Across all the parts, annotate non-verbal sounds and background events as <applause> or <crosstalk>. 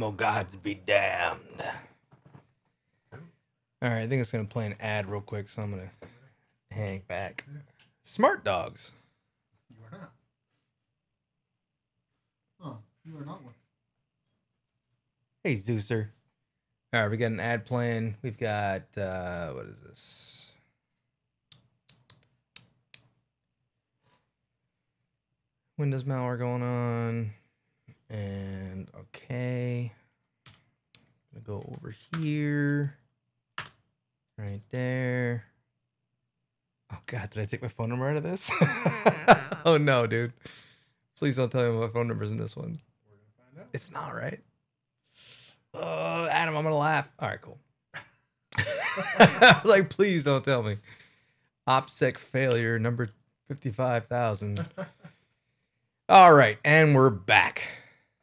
Animal gods be damned. All right, I think it's gonna play an ad real quick, so I'm gonna hang back. Smart dogs. You are not. Oh, you are not one. Hey, Zeuser. All right, we got an ad playing. We've got uh, what is this? Windows malware going on, and okay. I'm Gonna go over here, right there. Oh God, did I take my phone number out of this? <laughs> oh no, dude! Please don't tell me my phone number's in this one. We're gonna find out. It's not right. Oh, Adam, I'm gonna laugh. All right, cool. <laughs> like, please don't tell me. OPSEC failure number fifty-five thousand. <laughs> All right, and we're back.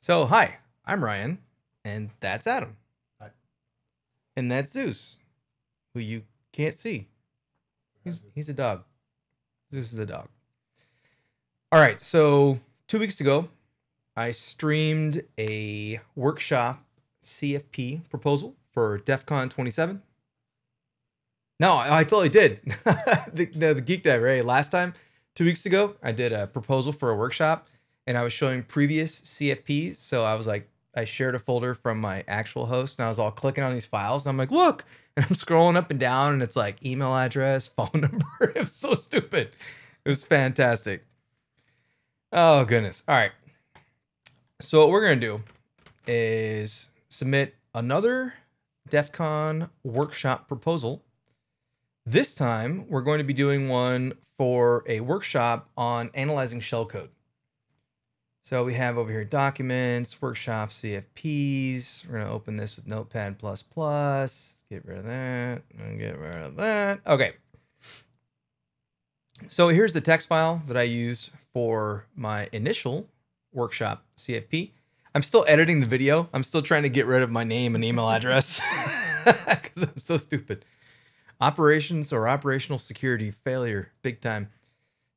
So, hi, I'm Ryan, and that's Adam. Hi. And that's Zeus, who you can't see. He's he's a dog. Zeus is a dog. All right, so two weeks ago, I streamed a workshop CFP proposal for DEF CON 27. No, I, I totally did. <laughs> the, no, the Geek Dive, right? Last time, two weeks ago, I did a proposal for a workshop and I was showing previous CFPs. So I was like, I shared a folder from my actual host and I was all clicking on these files. And I'm like, look, <laughs> and I'm scrolling up and down and it's like email address, <laughs> phone number. <laughs> it was so stupid. It was fantastic. Oh, goodness. All right. So what we're going to do is submit another DEF CON workshop proposal. This time, we're going to be doing one for a workshop on analyzing shellcode. So we have over here documents, workshop CFPs. We're to open this with Notepad++. Get rid of that and get rid of that. Okay. So here's the text file that I used for my initial workshop CFP. I'm still editing the video. I'm still trying to get rid of my name and email address <laughs> because I'm so stupid. Operations or operational security failure, big time.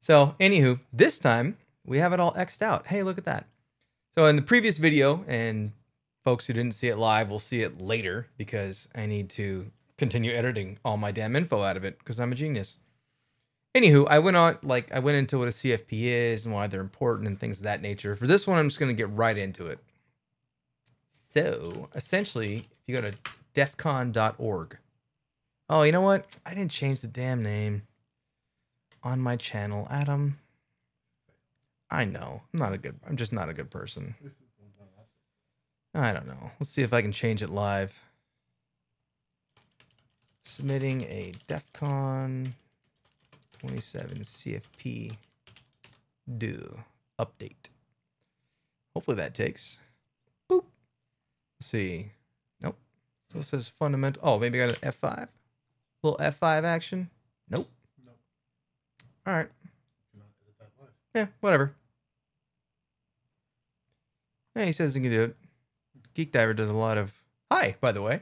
So, anywho, this time we have it all xed out. Hey, look at that. So, in the previous video, and folks who didn't see it live will see it later because I need to continue editing all my damn info out of it because I'm a genius. Anywho, I went on like I went into what a CFP is and why they're important and things of that nature. For this one, I'm just gonna get right into it. So essentially, if you go to defcon.org. Oh, you know what? I didn't change the damn name on my channel, Adam. I know. I'm not a good I'm just not a good person. This is one done opposite. I don't know. Let's see if I can change it live. Submitting a DEF CON 27 CFP do update. Hopefully that takes. Boop. Let's see. Nope. So it says fundamental. Oh, maybe I got an F5. Little F5 action. Nope. Nope. All right. Cannot edit that live. Yeah, whatever. Yeah, he says he can do it. Geek Diver does a lot of. Hi, by the way.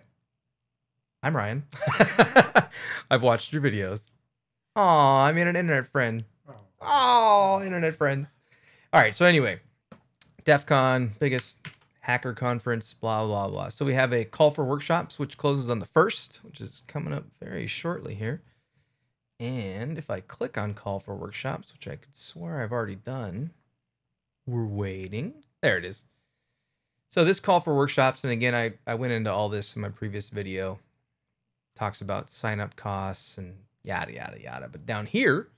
I'm Ryan. <laughs> I've watched your videos. Aw, I made an internet friend. Oh. Oh, internet friends. All right. So anyway, DEF CON, biggest hacker conference, blah blah blah. So we have a call for workshops, which closes on the first, which is coming up very shortly here. And if I click on call for workshops, which I could swear I've already done, we're waiting. There it is. So this call for workshops, and again, I, I went into all this in my previous video. Talks about sign up costs and yada yada yada. But down here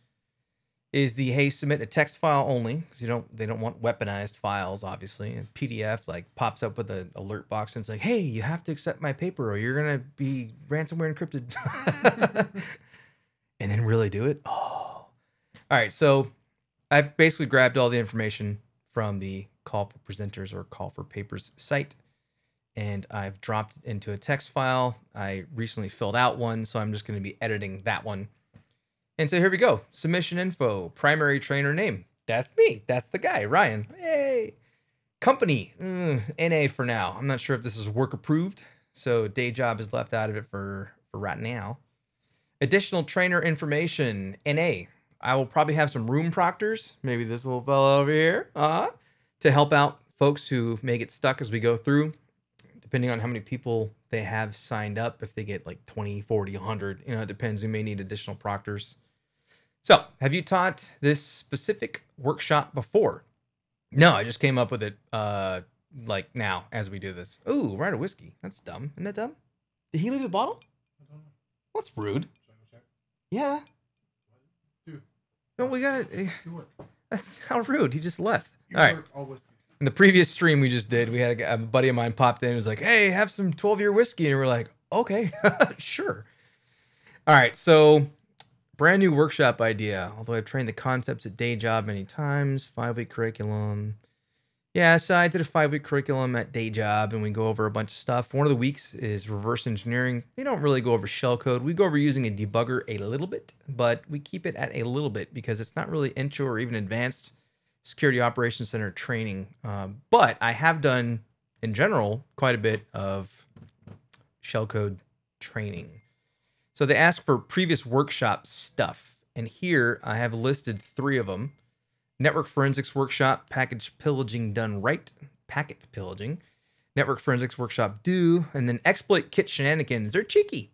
is the hey submit a text file only because you don't they don't want weaponized files obviously and PDF like pops up with an alert box and it's like hey you have to accept my paper or you're gonna be ransomware encrypted <laughs> and then really do it oh all right so I've basically grabbed all the information from the call for presenters or call for papers site and I've dropped it into a text file. I recently filled out one, so I'm just going to be editing that one. And so here we go. Submission info, primary trainer name. That's me. That's the guy, Ryan. Yay. Company, mm, NA for now. I'm not sure if this is work approved, so day job is left out of it for for right now. Additional trainer information, NA. I will probably have some room proctors, maybe this little fellow over here, uh, to help out folks who may get stuck as we go through depending on how many people they have signed up. If they get like 20, 40, 100, you know, it depends. We may need additional proctors. So, have you taught this specific workshop before? No, I just came up with it uh like now as we do this. Ooh, out of whiskey. That's dumb. Isn't that dumb? Did he leave the bottle? I. That's rude. Should I go check? Yeah. Dude, No, we got it. you work. That's how rude. He just left. All right. whiskey. In the previous stream we just did, we had a buddy of mine popped in and was like, "Hey, have some 12 year whiskey," and we're like, "Okay, <laughs> sure." All right, so brand new workshop idea. Although I've trained the concepts at day job many times, five week curriculum. Yeah, so I did a five week curriculum at day job, and we go over a bunch of stuff. One of the weeks is reverse engineering. They don't really go over shell code. We go over using a debugger a little bit, but we keep it at a little bit because it's not really intro or even advanced security operations center training. Um, but I have done, in general, quite a bit of shellcode training. So they ask for previous workshop stuff. And here I have listed three of them Network Forensics Workshop, Packet Pillaging Done Right, Packet Pillaging, Network Forensics Workshop Do, and then Exploit Kit Shenanigans. They're cheeky.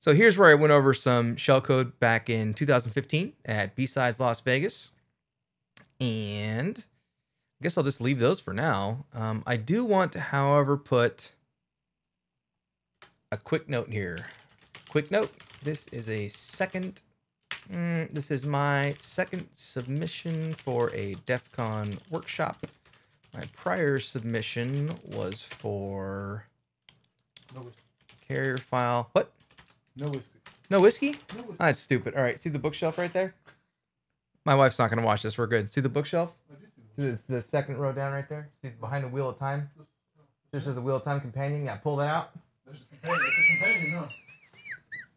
So here's where I went over some shellcode back in 2015 at B-Sides Las Vegas and I guess I'll just leave those for now. Um, I do want to, however, put a quick note here. Quick note: This is a second. mm, this is my second submission for a DEF CON workshop. My prior submission was for No whiskey. carrier file. What? No whiskey. No whiskey? No whiskey. That's stupid. All right, see the bookshelf right there? My wife's not gonna watch this. We're good. See the bookshelf? See the, the second row down right there? See behind the wheel of time? this. is the wheel of time companion. Yeah, pull that out. There's a companion. It's a companion, huh?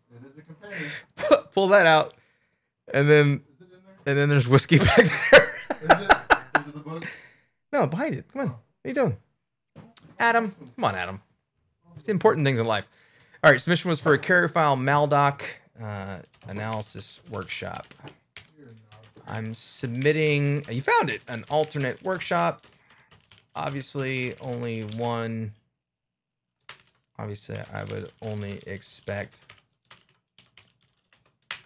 It is a companion. pull that out. And then Is it in there? and then there's whiskey back there. Is it? Is it the book? no, behind it. Come on. What are you doing? Adam. Come on, Adam. It's the important things in life. All right, submission was for a carrier file Maldoc uh, analysis workshop. I'm submitting. You found it. An alternate workshop. Obviously, only one. Obviously, I would only expect.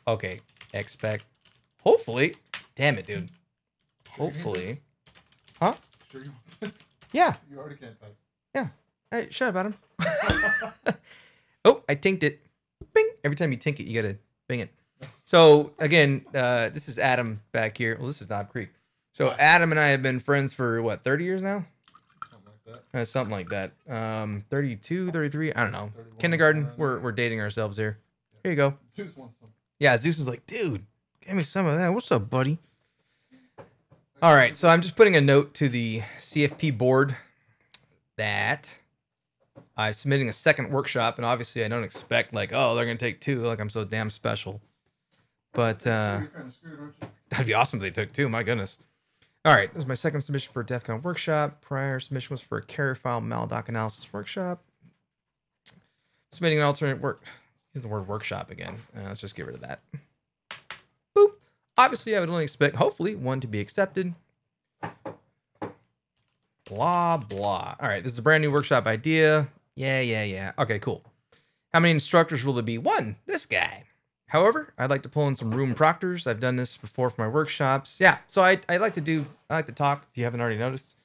Okay, expect. Hopefully, damn it, dude. Hopefully, Sure you want this? yeah. You already can't type. Yeah. Hey, shut up, Adam. <laughs> oh, I tinked it. Bing. Every time you tink it, you gotta bing it. So again, uh, this is Adam back here. Well, this is Knob Creek. So. Adam and I have been friends for what, 30 years now? Something like that. Uh, something like that. Um, 32, 33, I don't know. Kindergarten. We're we're dating ourselves here. Here you go. Zeus wants some. Yeah, Zeus is like, dude, give me some of that. What's up, buddy? All right, so I'm just putting a note to the CFP board that I'm submitting a second workshop, and obviously I don't expect like, oh, they're gonna take two, like I'm so damn special. But uh, You're kind of screwed, aren't you? that'd be awesome if they took two. My goodness. All right, this is my second submission for a DEF CON workshop. Prior submission was for a carrier file maldoc analysis workshop. Submitting an alternate work. Use the word workshop again. Uh, let's just get rid of that. Boop. Obviously, I would only expect, hopefully, one to be accepted. Blah, blah. All right, this is a brand new workshop idea. Yeah, yeah, yeah. Okay, cool. How many instructors will there be? One, this guy. However, I'd like to pull in some room proctors. I've done this before for my workshops. Yeah, so I, I like to do, I like to talk, if you haven't already noticed.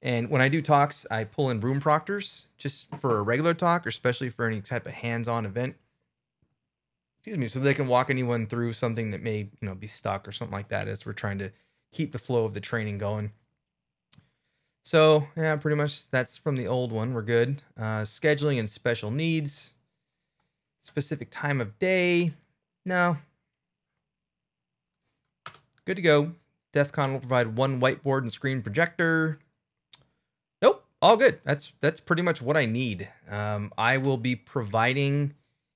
And when I do talks, I pull in room proctors just for a regular talk, or especially for any type of hands-on event. Excuse me, so they can walk anyone through something that may, you know, be stuck or something like that as we're trying to keep the flow of the training going. So yeah, pretty much that's from the old one. We're good. Uh, scheduling and special needs. Specific time of day. No. Good to go. DEF CON will provide one whiteboard and screen projector. Nope, all good. That's that's pretty much what I need. Um, I will be providing,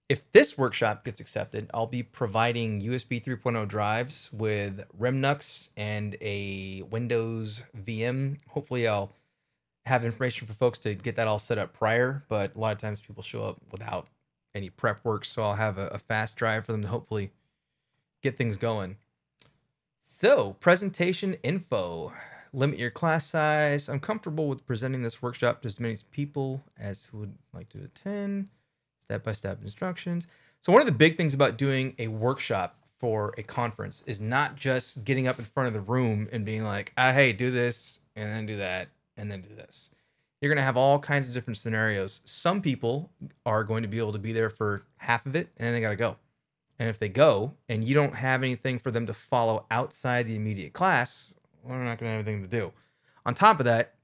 if this workshop gets accepted, I'll be providing USB 3.0 drives with Remnux and a Windows VM. Hopefully, I'll have information for folks to get that all set up prior. But a lot of times people show up without any prep work, so I'll have a, a fast drive for them to hopefully get things going. So, presentation info. limit your class size. I'm comfortable with presenting this workshop to as many people as who would like to attend. Step by step instructions. So, one of the big things about doing a workshop for a conference is not just getting up in front of the room and being like, ah, hey, do this and then do that and then do this. You're going to have all kinds of different scenarios. Some people are going to be able to be there for half of it and then they got to go. And if they go and you don't have anything for them to follow outside the immediate class, well, they're not going to have anything to do. On top of that,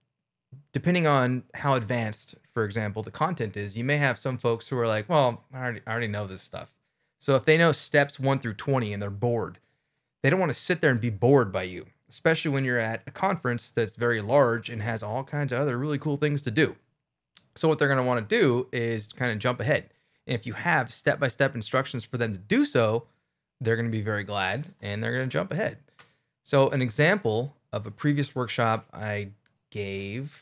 depending on how advanced, for example, the content is, you may have some folks who are like, well, I already, I already know this stuff. So if they know steps one through 20 and they're bored, they don't want to sit there and be bored by you, especially when you're at a conference that's very large and has all kinds of other really cool things to do. So what they're going to want to do is kind of jump ahead. And if you have step by step instructions for them to do so, they're going to be very glad and they're going to jump ahead. So, an example of a previous workshop I gave,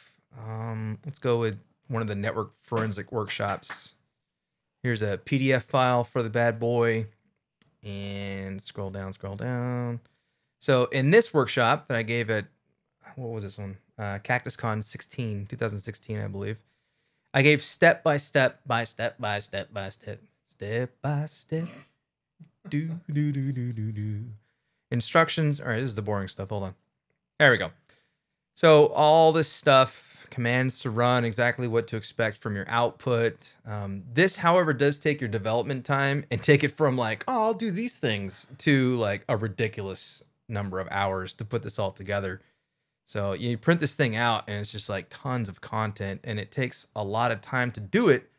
um, let's go with one of the network forensic workshops. Here's a PDF file for the bad boy. And scroll down, scroll down. So, in this workshop that I gave at, what was this one? Uh, CactusCon 16, 2016, I believe. I gave step by step by step by step by step, step by step. Do, do, do, do, do, do. Instructions. All right, this is the boring stuff. Hold on. There we go. So, all this stuff, commands to run, exactly what to expect from your output. Um, this, however, does take your development time and take it from like, oh, I'll do these things to like a ridiculous number of hours to put this all together. So you print this thing out and it's just like tons of content and it takes a lot of time to do it,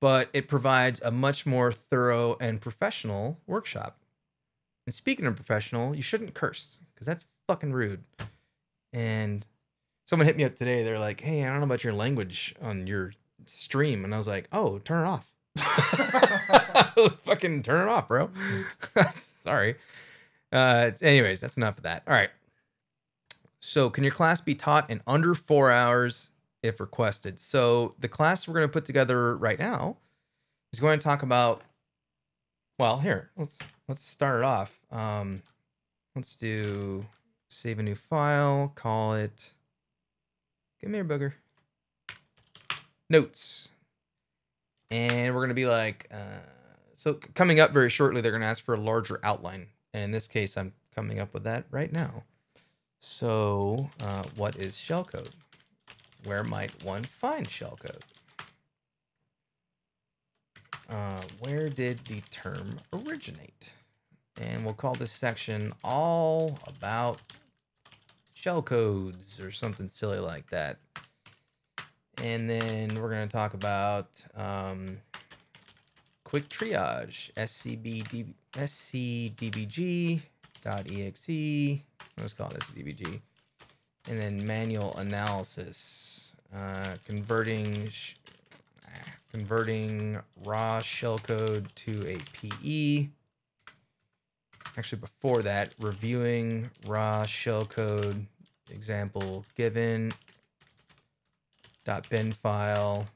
but it provides a much more thorough and professional workshop. And speaking of professional, you shouldn't curse because that's fucking rude. And someone hit me up today. They're like, "Hey, I don't know about your language on your stream," and I was like, "Oh, turn it off." <laughs> fucking turn it off, bro. <laughs> Sorry. Uh, anyways, that's enough of that. All right. So, can your class be taught in under four hours if requested? So, the class we're going to put together right now is going to talk about. Well, here let's let's start it off. Um, let's do save a new file. Call it. Give me your booger. Notes, and we're going to be like. Uh, so coming up very shortly, they're going to ask for a larger outline, and in this case, I'm coming up with that right now. So, uh, what is shellcode? Where might one find shellcode? Uh, where did the term originate? And we'll call this section all about shellcodes or something silly like that. And then we're going to talk about um, quick triage, scdbg.exe let's call this DBG. And then manual analysis, uh, converting converting raw shellcode to a PE. Actually, before that, reviewing raw shellcode example given dot bin file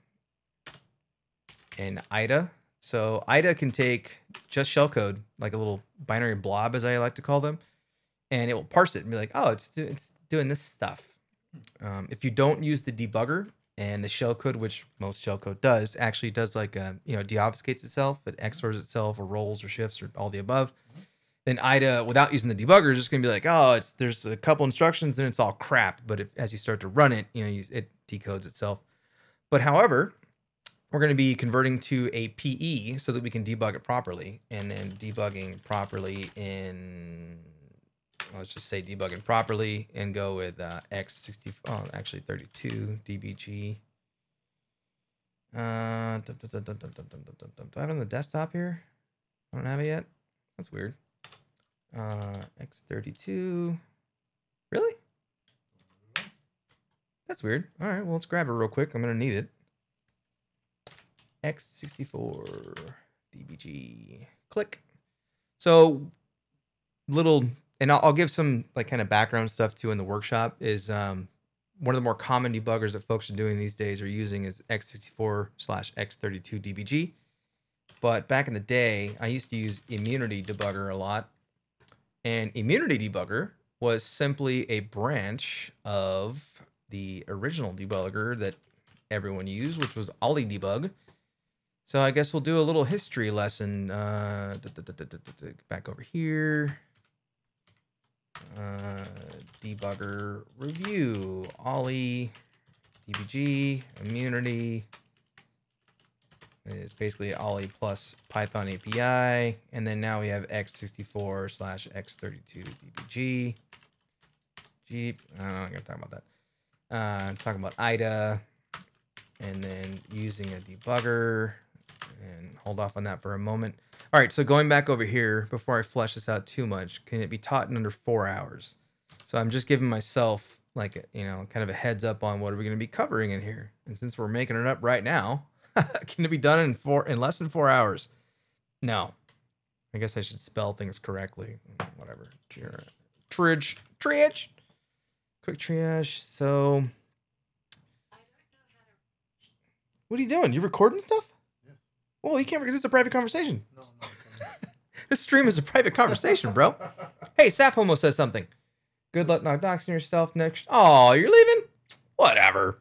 in IDA. So IDA can take just shellcode, like a little binary blob, as I like to call them, and it will parse it and be like, oh, it's, do- it's doing this stuff. Um, if you don't use the debugger and the shellcode, which most shellcode does, actually does like a, you know deobfuscates itself, it XORs itself, or rolls or shifts or all the above. Then IDA, without using the debugger, is just gonna be like, oh, it's there's a couple instructions and it's all crap. But if, as you start to run it, you know, you, it decodes itself. But however, we're going to be converting to a PE so that we can debug it properly, and then debugging properly in let's just say debugging properly and go with uh, X60, oh, actually 32 DBG. Uh, do I have it on the desktop here? I don't have it yet. That's weird. Uh, X32. Really? That's weird. All right, well, let's grab it real quick. I'm going to need it. X64 DBG. Click. So, little and I'll, I'll, give some like kind of background stuff too in the workshop is um, one of the more common debuggers that folks are doing these days are using is x64 slash x32 dbg but back in the day i used to use immunity debugger a lot and immunity debugger was simply a branch of the original debugger that everyone used, which was OllyDbg. So I guess we'll do a little history lesson. Uh, back over here. Uh, debugger review. Olly, DBG, immunity. It's basically Olly plus Python API. And then now we have x64 slash x32 DBG. Jeep, I'm going to talk about that. Uh, talking about IDA and then using a debugger and hold off on that for a moment. All right, so going back over here before I flesh this out too much, can it be taught in under four hours? So I'm just giving myself like you know kind of a heads up on what are we going to be covering in here. And since we're making it up right now, <laughs> can it be done in four in less than four hours? No. I guess I should spell things correctly. Whatever. Triage. Triage. Quick triage. So what are you doing? You recording stuff? Well, you can't. This is a private conversation. No, no. <laughs> This stream is a private conversation, bro. <laughs> Hey, Saf Homo says something. Good luck not doxing yourself next. Oh, you're leaving? Whatever.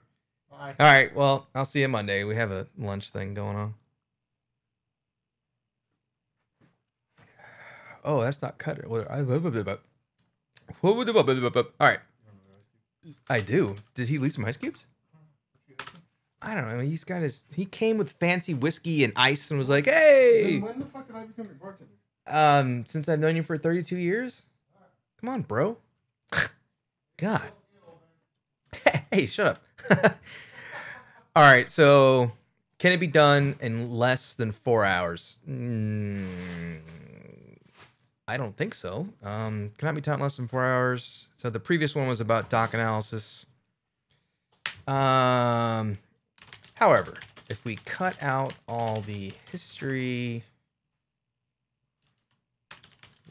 Bye. All right. Well, I'll see you Monday. We have a lunch thing going on. <sighs> Oh, that's not cut. All right. I do. Did he leave some ice cubes? I don't know. He's got his. He came with fancy whiskey and ice and was like, "Hey." Then when the fuck did I become your bartender? Um, since I've known you for 32 years. Come on, bro. <laughs> God. <laughs> hey, shut up. <laughs> All right, so can it be done in less than four hours? Mm, I don't think so. Um, cannot be taught in less than four hours. So the previous one was about doc analysis. Um, however, if we cut out all the history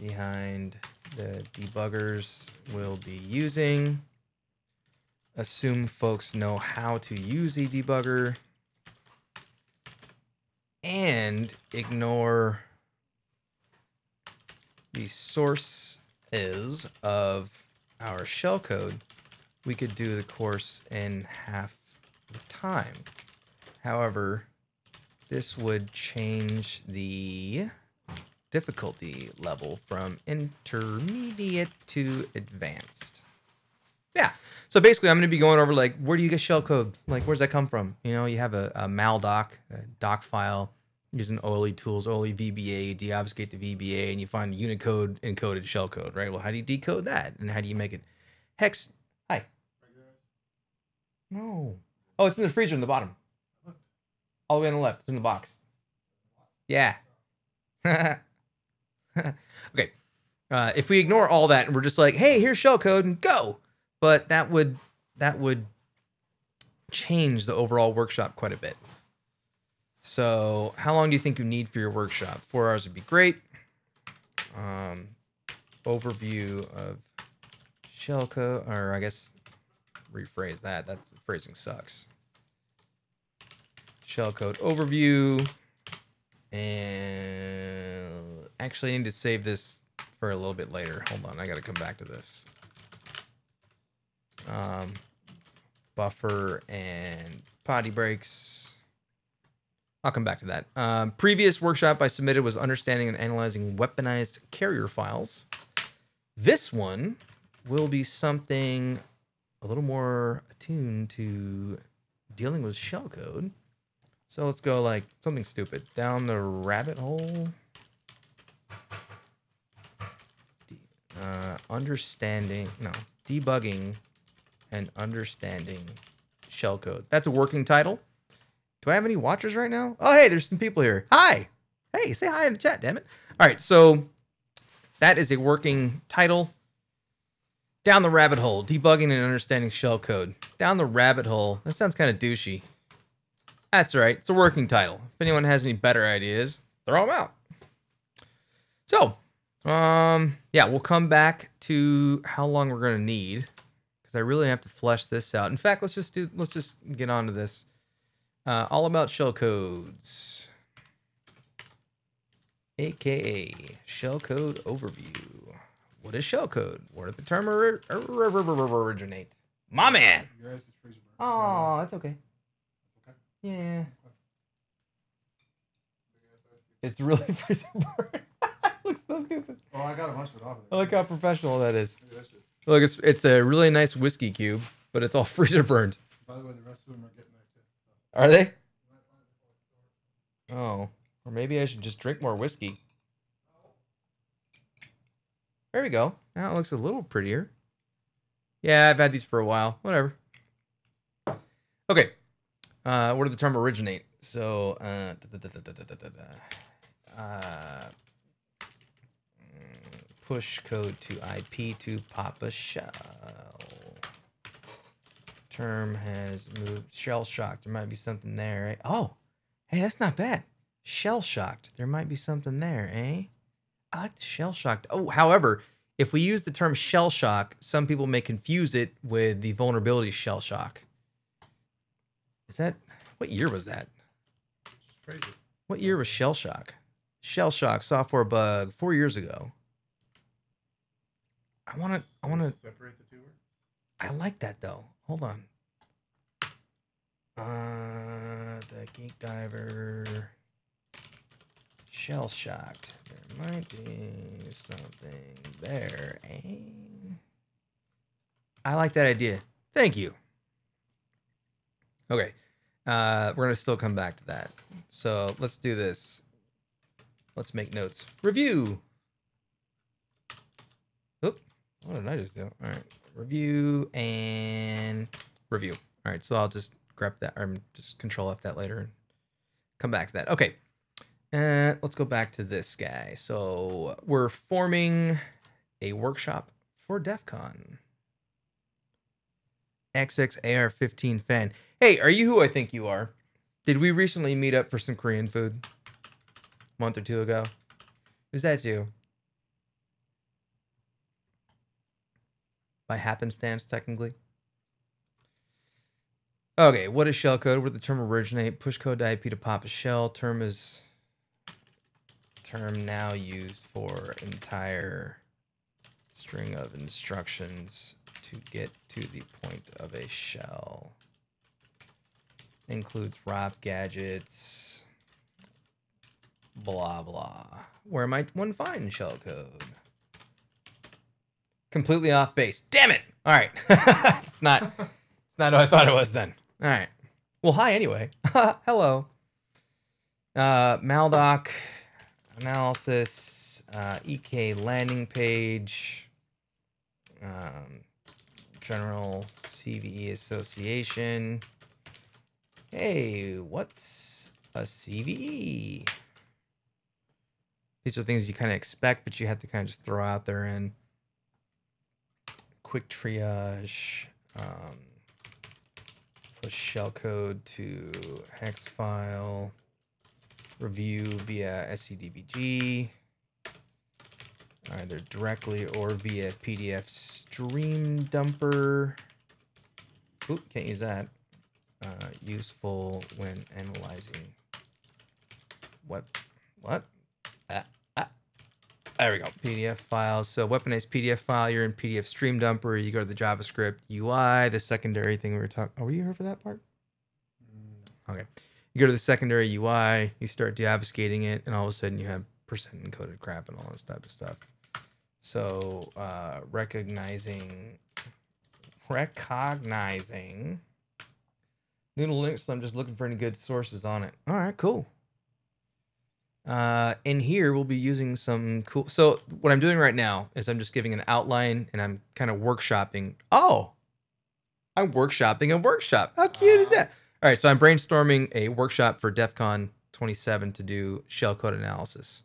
behind the debuggers we'll be using. Assume folks know how to use a debugger. And ignore the source is of our shellcode. We could do the course in half the time. However, this would change the difficulty level from intermediate to advanced. Yeah. So basically, I'm going to be going over like where do you get shellcode? Like where's that come from? You know, you have a, a maldoc, a doc file using OLE tools, OLE VBA, you deobfuscate the VBA, and you find the Unicode encoded shellcode, right? Well, how do you decode that? And how do you make it hex? Hi. No. Oh, it's in the freezer in the bottom. All the way on the left. It's in the box. Yeah. <laughs> okay. Uh, if we ignore all that and we're just like, hey, here's shellcode and go, but that would that would change the overall workshop quite a bit. So, how long do you think you need for your workshop? Four hours would be great. Um, overview of shellcode, or I guess rephrase that. That's the phrasing sucks. Shellcode overview. And actually, I need to save this for a little bit later. Hold on, I got to come back to this. Um, buffer and potty breaks. I'll come back to that. Um, previous workshop I submitted was understanding and analyzing weaponized carrier files. This one will be something a little more attuned to dealing with shellcode. So let's go like something stupid. Down the rabbit hole. Uh, understanding, no, debugging and understanding shellcode. That's a working title. Do I have any watchers right now? Oh, hey, there's some people here. Hi. Hey, say hi in the chat, damn it. All right, so that is a working title. Down the rabbit hole, debugging and understanding shellcode. Down the rabbit hole. That sounds kind of douchey. That's right. It's a working title. If anyone has any better ideas, throw them out. So, um, yeah, we'll come back to how long we're gonna need because I really have to flesh this out. In fact, let's just do. Let's just get on to this. Uh, all about shell codes, aka shell code overview. What is shell code? Where did the term ori- or- originate? My man. Your ass is freezer. Oh, that's okay. Yeah. Big ass ice cube. It's really <laughs> freezing burn. <laughs> Looks so stupid. Oh, I got a bunch of it off there. like how professional that is. Look at that shit. Look, it's, it's a really nice whiskey cube, but it's all <laughs> freezer burned. By the way, the rest of them are getting there too. Are they? So. You might find it before Oh. Or maybe I should just drink more whiskey. There we go. Now it looks a little prettier. Yeah, I've had these for a while. Whatever. Okay. Uh, where did the term originate? So, push code to IP to Papa Shell. Term has moved. Shell shocked. There might be something there. Right? Oh, hey, that's not bad. Shell shocked. There might be something there, eh? I like the shell shocked. Oh, however, if we use the term shell shock, some people may confuse it with the vulnerability shell shock. Is that what year was that? What year was shell shock? Shell shock software bug four years ago. I want to. I want to. separate the two words. I like that though. Hold on. Uh, the geek diver. Shell shocked. There might be something there. Eh? I like that idea. Thank you. Okay. Uh, we're gonna still come back to that. So let's do this. Let's make notes. Review. Oop. What did I just do? All right. Review and review. All right. So I'll just grab that or just control F that later and come back to that. Okay. Uh, let's go back to this guy. So we're forming a workshop for DEF CON. XXAR15 fan. Hey, are you who I think you are? Did we recently meet up for some Korean food? A month or two ago? Is that you? By happenstance, technically. Okay, what is shellcode? Where did the term originate? Push code to IP to pop a shell. Term is term now used for entire string of instructions to get to the point of a shell. Includes ROP gadgets, blah blah. Where might one find shellcode? Completely off base. Damn it! All right, <laughs> it's not. It's not what I thought it was then. All right. Well, hi anyway. <laughs> Hello. Uh, Maldoc analysis, uh, EK landing page, um, general CVE association. Hey, what's a CVE? These are things you kind of expect, but you have to kind of just throw out there and quick triage, um, push shellcode to hex file, review via SCDBG, either directly or via PDF stream dumper. Oop, can't use that. Uh, useful when analyzing. What? What? Ah, ah. There we go. PDF files. So weaponized PDF file. You're in PDF stream dumper. You go to the JavaScript UI, the secondary thing we were talking. Oh, were you here for that part? Mm, Okay. You go to the secondary UI, you start deobfuscating it, and all of a sudden you have percent encoded crap and all this type of stuff. So uh, recognizing, recognizing Noodle Linux. So I'm just looking for any good sources on it. All right, cool. Uh, in here, we'll be using some cool. So what I'm doing right now is I'm just giving an outline and I'm kind of workshopping. Oh, I'm workshopping a workshop. How cute is that? All right, so I'm brainstorming a workshop for DEF CON 27 to do shellcode analysis.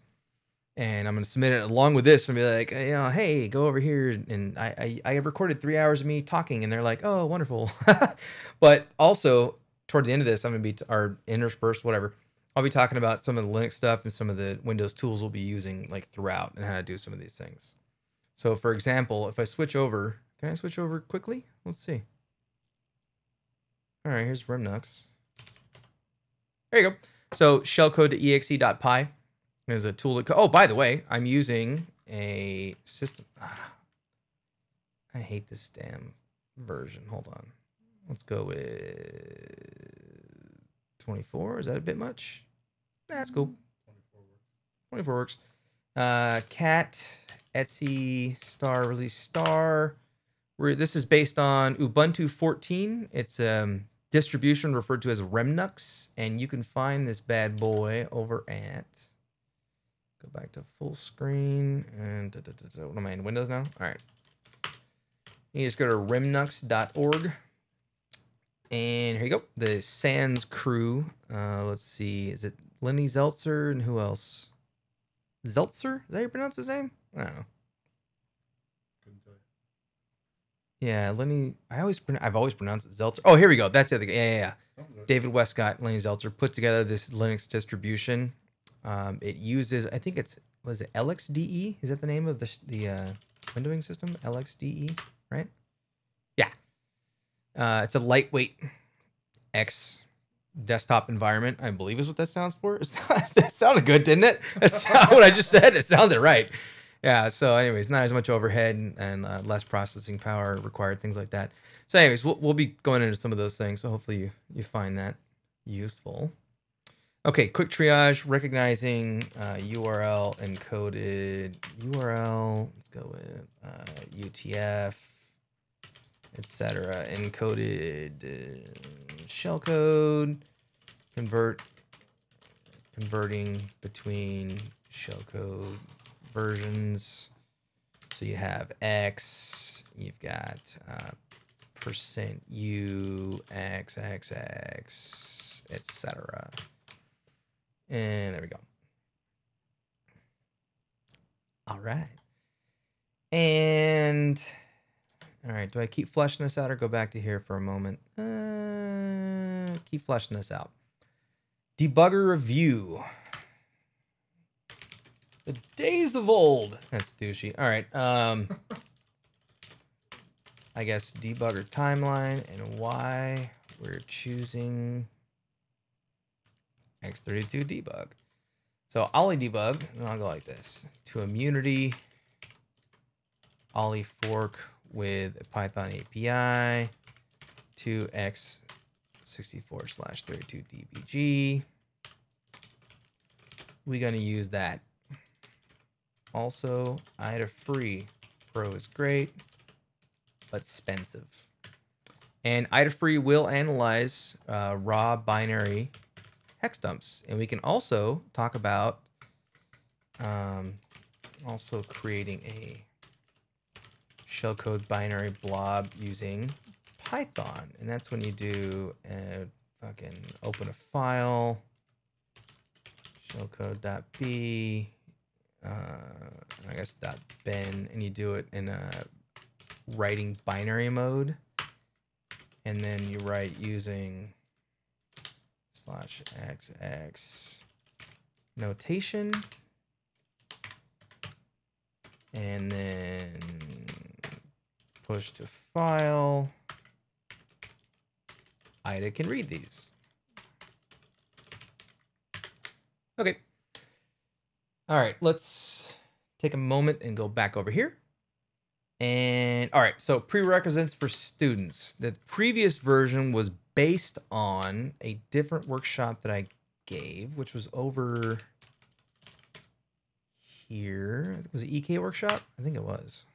And I'm going to submit it along with this and be like, you know, hey, go over here. And I, I, I recorded three hours of me talking, and they're like, oh, wonderful. <laughs> but also, toward the end of this, I'm going to be, t- interspersed, whatever, I'll be talking about some of the Linux stuff and some of the Windows tools we'll be using like throughout and how to do some of these things. So, for example, if I switch over, can I switch over quickly? Let's see. All right, here's Remnux. There you go. So shellcode to exe.py is a tool that. Co- oh, by the way, I'm using a system. Ah, I hate this damn version. Hold on. Let's go with 24. Is that a bit much? That's cool. 24 works. Uh, Cat, Etsy, Star, release Star. We're, this is based on Ubuntu 14. It's um, distribution referred to as Remnux, and you can find this bad boy over at. Go back to full screen and da, da, da, what am I in Windows now? All right. You just go to remnux.org. And here you go. The Sans crew. Uh, let's see. Is it Lenny Zeltser and who else? Zeltser? Is that how you pronounce his name? I don't know. Yeah, Lenny. I always I've always pronounced it Zeltser. Oh, here we go. That's the other guy. Yeah, yeah, yeah. David Westcott, Lenny Zeltser put together this Linux distribution. Um, it uses, I think it's was it LXDE? Is that the name of the the uh, windowing system? LXDE, right? Uh, it's a lightweight X desktop environment. I believe is what that sounds for. <laughs> that sounded good, didn't it? <laughs> That's what I just said. It sounded right. Yeah. So, anyways, not as much overhead and, and uh, less processing power required, things like that. So, anyways, we'll, we'll be going into some of those things. So, hopefully, you you find that useful. Okay, quick triage, recognizing uh, URL encoded URL. Let's go with uh, UTF, etc. Encoded shellcode. Convert, converting between shellcode versions. So you have X. You've got uh, percent U X X X, etc. And there we go. All right. And all right, do I keep fleshing this out or go back to here for a moment? Uh, keep fleshing this out. Debugger review. The days of old. That's douchey. All right. Um, <laughs> I guess debugger timeline and why we're choosing X32 debug. So OllyDbg, and I'll go like this. To immunity, Olly fork with a Python API to X64 slash 32 DBG. We're going to use that. Also, IDA free. Pro is great, but expensive. And IDA free will analyze uh, raw binary hex dumps. And we can also talk about um, also creating a shellcode binary blob using Python. And that's when you do a fucking open a file, shellcode.b, uh, I guess dot .ben, and you do it in a writing binary mode. And then you write using slash xx notation. And then push to file. IDA can read these. Okay. All right, let's take a moment and go back over here. And all right, so prerequisites for students. The previous version was based on a different workshop that I gave, which was over here. Was it EK workshop? I think it was.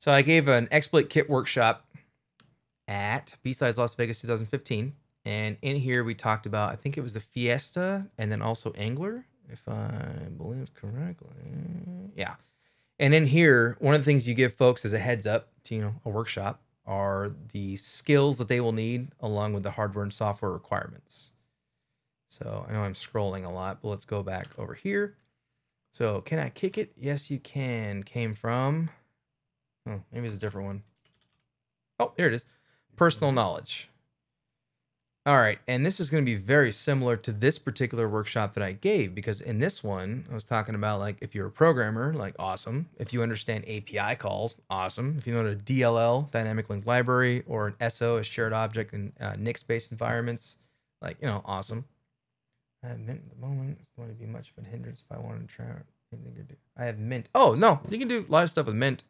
So I gave an exploit kit workshop at B-Sides Las Vegas 2015. And in here we talked about, I think it was the Fiesta and then also Angler, if I believe correctly. Yeah. And in here, one of the things you give folks as a heads up to, you know, a workshop are the skills that they will need along with the hardware and software requirements. So I know I'm scrolling a lot, but let's go back over here. So can I kick it? Yes, you can. Came from, oh, maybe it's a different one. Oh, here it is. Personal knowledge. All right, and this is going to be very similar to this particular workshop that I gave because in this one, I was talking about like if you're a programmer, like awesome. If you understand API calls, awesome. If you know a DLL, dynamic link library, or an SO, a shared object in uh, Nix-based environments, like you know, awesome. Mint at the moment, it's going to be much of a hindrance if I want to try Anything you do- I have Mint. Oh no, you can do a lot of stuff with Mint.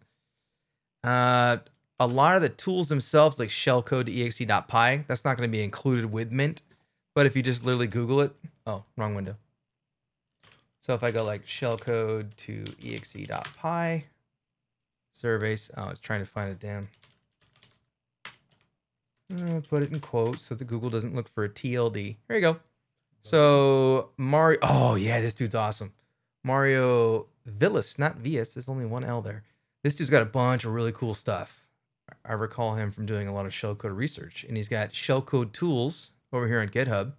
Uh, a lot of the tools themselves, like shellcode to exe.py, that's not going to be included with Mint. But if you just literally Google it, oh, wrong window. So if I go like shellcode to exe.py, surveys, oh, it's trying to find a damn. Uh, put it in quotes so that Google doesn't look for a TLD. There you go. So Mario, oh yeah, this dude's awesome. Mario Vilas, not Vias. There's only one L there. This dude's got a bunch of really cool stuff. I recall him from doing a lot of shellcode research, and he's got shellcode tools over here on GitHub.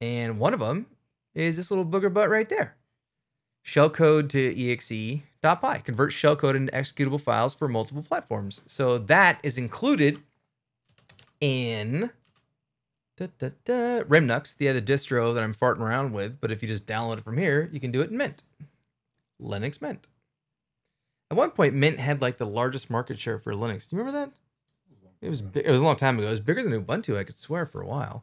And one of them is this little booger butt right there. Shellcode to exe.py. Convert shellcode into executable files for multiple platforms. So that is included in da, da, da, Remnux, the other distro that I'm farting around with. But if you just download it from here, you can do it in Mint. Linux Mint. At one point, Mint had like the largest market share for Linux. Do you remember that? It was mm-hmm. bi- it was a long time ago. It was bigger than Ubuntu. I could swear for a while.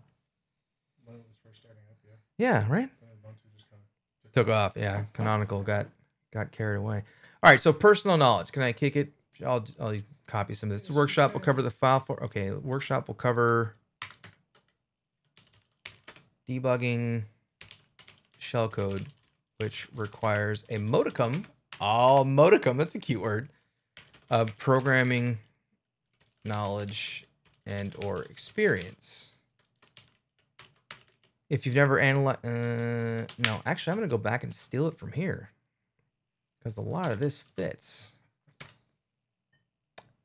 When it was first starting up, yeah. Yeah, right. Then Ubuntu just kind of Took off. Yeah, Canonical got got carried away. All right, so personal knowledge. Can I kick it? I'll I'll copy some of this. Workshop will cover the file for. Okay, workshop will cover debugging shellcode, which requires a modicum. Oh, modicum. That's a cute word. Of programming knowledge and or experience. If you've never analyzed, uh, no, actually, I'm gonna go back and steal it from here because a lot of this fits.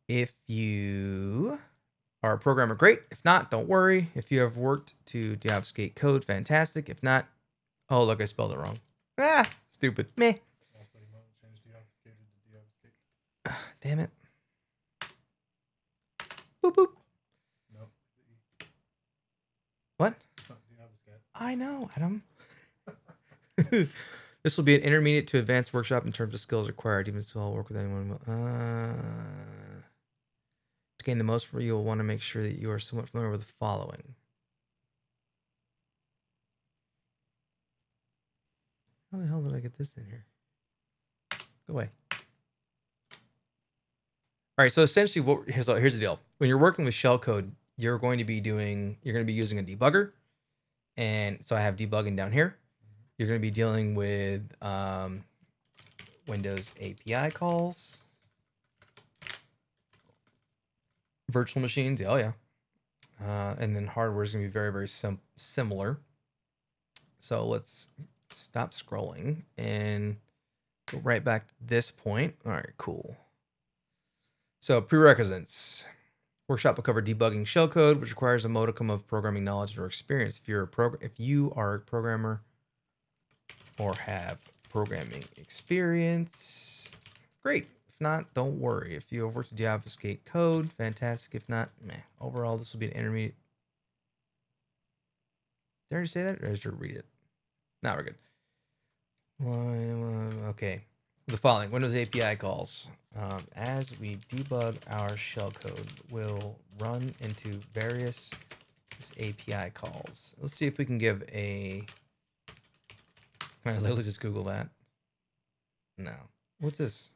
If you are a programmer, great. If not, don't worry. If you have worked to deobfuscate code, fantastic. If not, oh look, I spelled it wrong. Ah, stupid. Meh. also you might change deobfuscated to deobfuscate. <sighs> Damn it. Boop boop. No, What? <laughs> it's. I know, Adam. <laughs> this will be an intermediate to advanced workshop in terms of skills required. Even so, I'll work with anyone. Uh, to gain the most from you'll want to make sure that you are somewhat familiar with the following. How the hell did I get this in here? Go away. All right, so essentially, what here's here's the deal. When you're working with shellcode, you're going to be doing you're going to be using a debugger, and so I have debugging down here. You're going to be dealing with um, Windows API calls, virtual machines. Oh yeah, uh, and then hardware is going to be very very sim- similar. So let's stop scrolling and go right back to this point. All right, cool. So prerequisites. Workshop will cover debugging shellcode, which requires a modicum of programming knowledge or experience. If you're a prog- if you are a programmer or have programming experience, great. If not, don't worry. If you have worked to deobfuscate code, fantastic. If not, meh. Overall, this will be an intermediate. Did I say that, or did I just read it? Now we're good. Okay. The following Windows API calls. Um, as we debug our shellcode, will run into various API calls. Let's see if we can give a. Can I literally just Google that? No. What's this?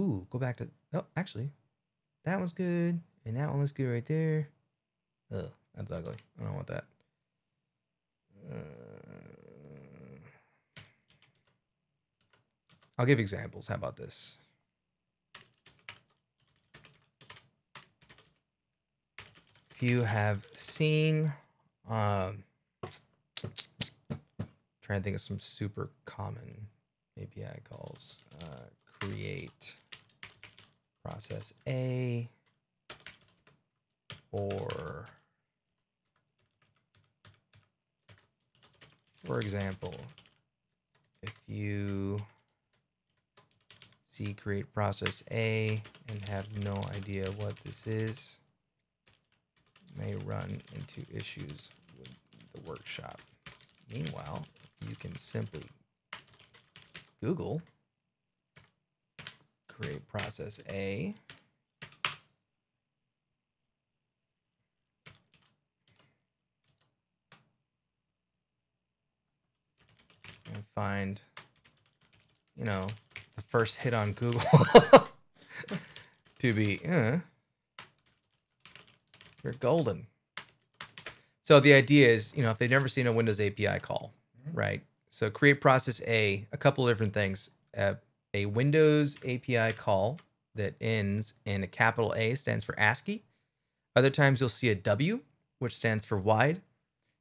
Ooh, go back to. Oh, actually, that one's good, and that one looks good right there. Ugh, that's ugly. I don't want that. Uh, I'll give examples. How about this? If you have seen, um, trying to think of some super common API calls. Uh, create process A or for example, if you create process A and have no idea what this is, may run into issues with the workshop. Meanwhile, you can simply Google create process A. And find you know, the first hit on Google <laughs> to be, uh, you're golden. So the idea is, you know, if they've never seen a Windows API call, Mhm. right? So create process A, a couple of different things. Uh, a Windows API call that ends in a capital A stands for ASCII. Other times you'll see a W, which stands for wide.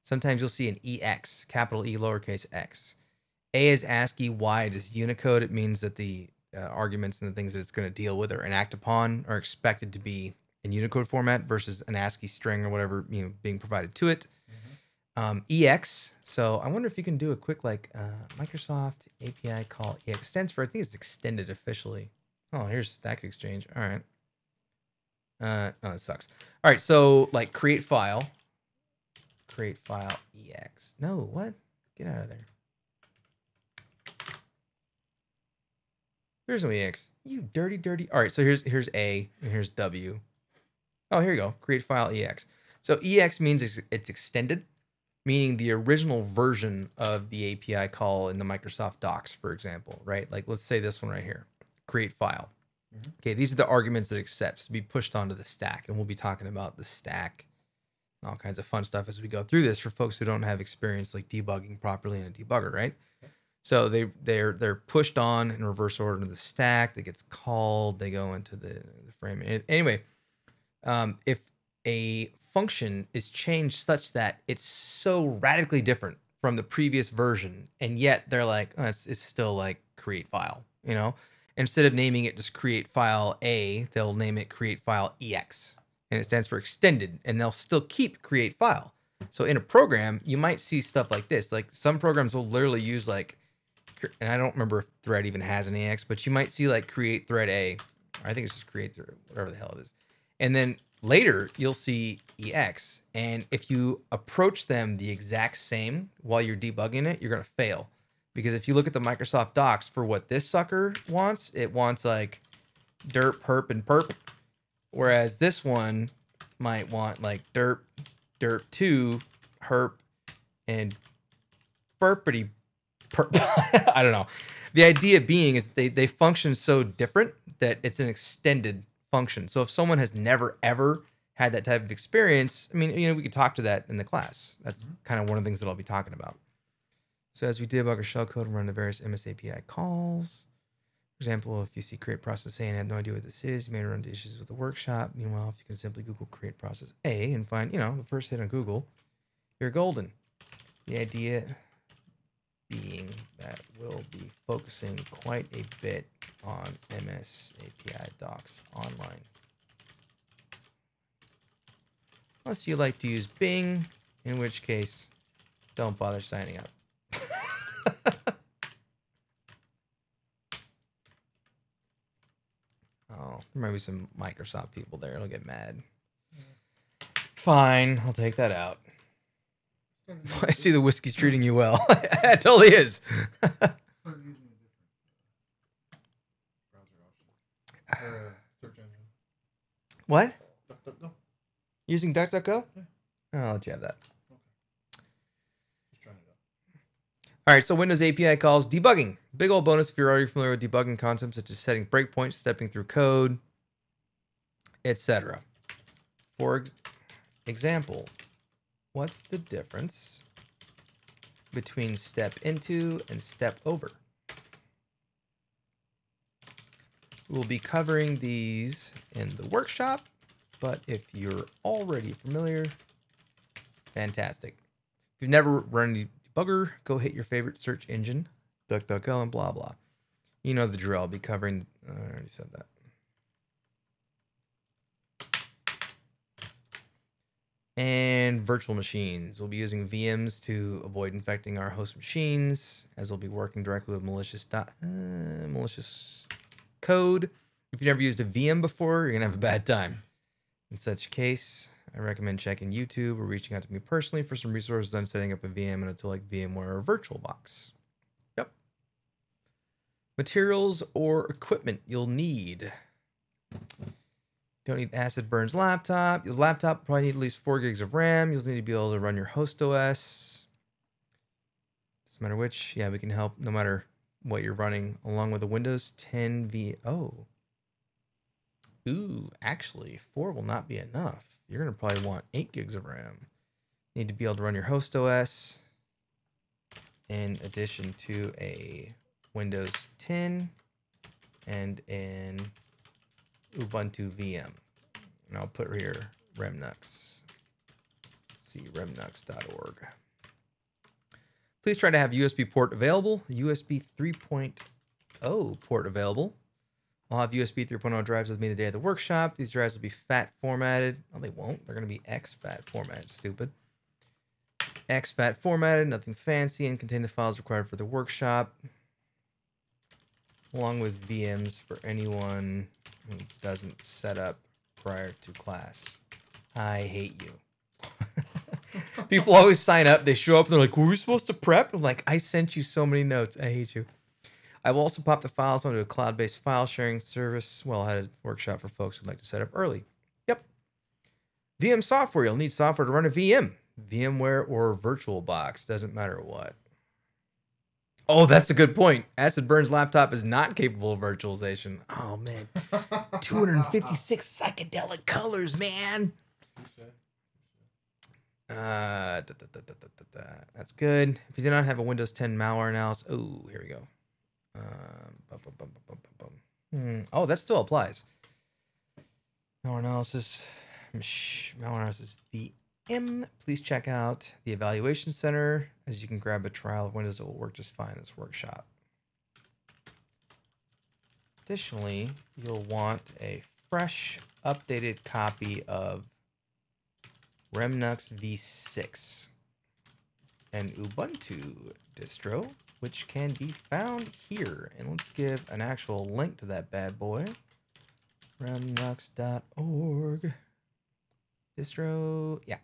Sometimes you'll see an EX, capital E, lowercase x. A is ASCII, wide is Unicode. It means that the uh, arguments and the things that it's going to deal with or enact upon are expected to be in Unicode format versus an ASCII string or whatever you know being provided to it. Um, EX. So I wonder if you can do a quick like uh, Microsoft API call EX stands for I think it's extended officially. Oh, here's Stack Exchange. All right. Uh, oh, it sucks. All right, so like create file, create file EX. No, what? Get out of there. There's no EX. You dirty, dirty. All right, so here's here's A and here's W. Oh, here you go. Create file EX. So EX means it's, it's extended, meaning the original version of the API call in the Microsoft Docs, for example, right? Like let's say this one right here. Create file. Mhm. Okay, these are the arguments it accepts to be pushed onto the stack, and we'll be talking about the stack, all kinds of fun stuff as we go through this for folks who don't have experience like debugging properly in a debugger, right? So they they're they're pushed on in reverse order to the stack. That gets called. They go into the, the frame. Anyway, um, if a function is changed such that it's so radically different from the previous version, and yet they're like, oh, it's it's still like create file, you know. Instead of naming it just create file A, they'll name it create file EX, and it stands for extended, and they'll still keep create file. So in a program, you might see stuff like this. Like some programs will literally use like, and I don't remember if thread even has an EX, but you might see like create thread A. I think it's just create thread, whatever the hell it is. And then later you'll see EX. And if you approach them the exact same while you're debugging it, you're gonna fail. Because if you look at the Microsoft Docs for what this sucker wants, it wants like derp, perp, and perp. Whereas this one might want like derp, derp two, herp, and burpity perp. <laughs> I don't know. The idea being is they they function so different that it's an extended function. So if someone has never ever had that type of experience, I mean, you know, we could talk to that in the class. That's Mhm. kind of one of the things that I'll be talking about. So as we debug our shellcode and run the various MS API calls, for example, if you see create process A and have no idea what this is, you may run into issues with the workshop. Meanwhile, if you can simply Google create process A and find, you know, the first hit on Google, you're golden. The idea being that we'll be focusing quite a bit on MS API docs online. Unless you like to use Bing, in which case, don't bother signing up. <laughs> oh, there might be some Microsoft people there. It'll get mad. Fine, I'll take that out. <laughs> I see the whiskey's treating you well. <laughs> it totally is. Started using a different browser option or search engine. what? DuckDuckGo. Using DuckDuckGo? Yeah. Oh, I'll let you have that. Just trying it out. All right, so Windows API calls debugging. Big old bonus if you're already familiar with debugging concepts such as setting breakpoints, stepping through code, etc. For ex- example, what's the difference between step into and step over? We'll be covering these in the workshop, but if you're already familiar, fantastic. If you've never run debugger, go hit your favorite search engine, DuckDuckGo, and blah blah. You know the drill. I'll be covering. I already said that. And virtual machines. We'll be using VMs to avoid infecting our host machines, as we'll be working directly with malicious uh, malicious code. If you've never used a VM before, you're gonna have a bad time. In such case, I recommend checking YouTube or reaching out to me personally for some resources on setting up a VM in a tool like VMware or VirtualBox. Yep. Materials or equipment you'll need. Don't need Acid Burn's laptop. Your laptop probably need at least four gigs of RAM. You'll need to be able to run your host OS. Doesn't matter which. Yeah, we can help no matter what you're running along with the Windows 10 V. Oh. Ooh, actually, four will not be enough. You're going to probably want eight gigs of RAM. Need to be able to run your host OS in addition to a Windows 10 and an Ubuntu VM. And I'll put here remnux. See remnux.org. Please try to have USB port available. USB 3.0 port available. I'll have USB 3.0 drives with me the day of the workshop. These drives will be FAT formatted. Oh, they won't. They're going to be exFAT formatted. Stupid. exFAT formatted, nothing fancy, and contain the files required for the workshop, along with VMs for anyone who doesn't set up prior to class. I hate you. <laughs> People always sign up, they show up, they're like, Were we supposed to prep? I'm like, I sent you so many notes. I hate you. I will also pop the files onto a cloud based file sharing service. Well, I had a workshop for folks who'd like to set up early. Yep. VM software. You'll need software to run a VM, VMware, or VirtualBox. Doesn't matter what. Oh, that's a good point. Acid Burn's laptop is not capable of virtualization. Oh, man. <laughs> 256 psychedelic colors, man. Uh, da, da, da. That's good. If you do not have a Windows 10 malware analysis, oh, here we go. Um, bum, bum, bum, bum, bum, bum. Hmm. Oh, that still applies. Malware analysis, malware analysis VM. Please check out the evaluation center as you can grab a trial of Windows that will work just fine in this workshop. Additionally, you'll want a fresh, updated copy of Remnux v6, an Ubuntu distro, which can be found here. And let's give an actual link to that bad boy. Remnux.org. Distro, yeah.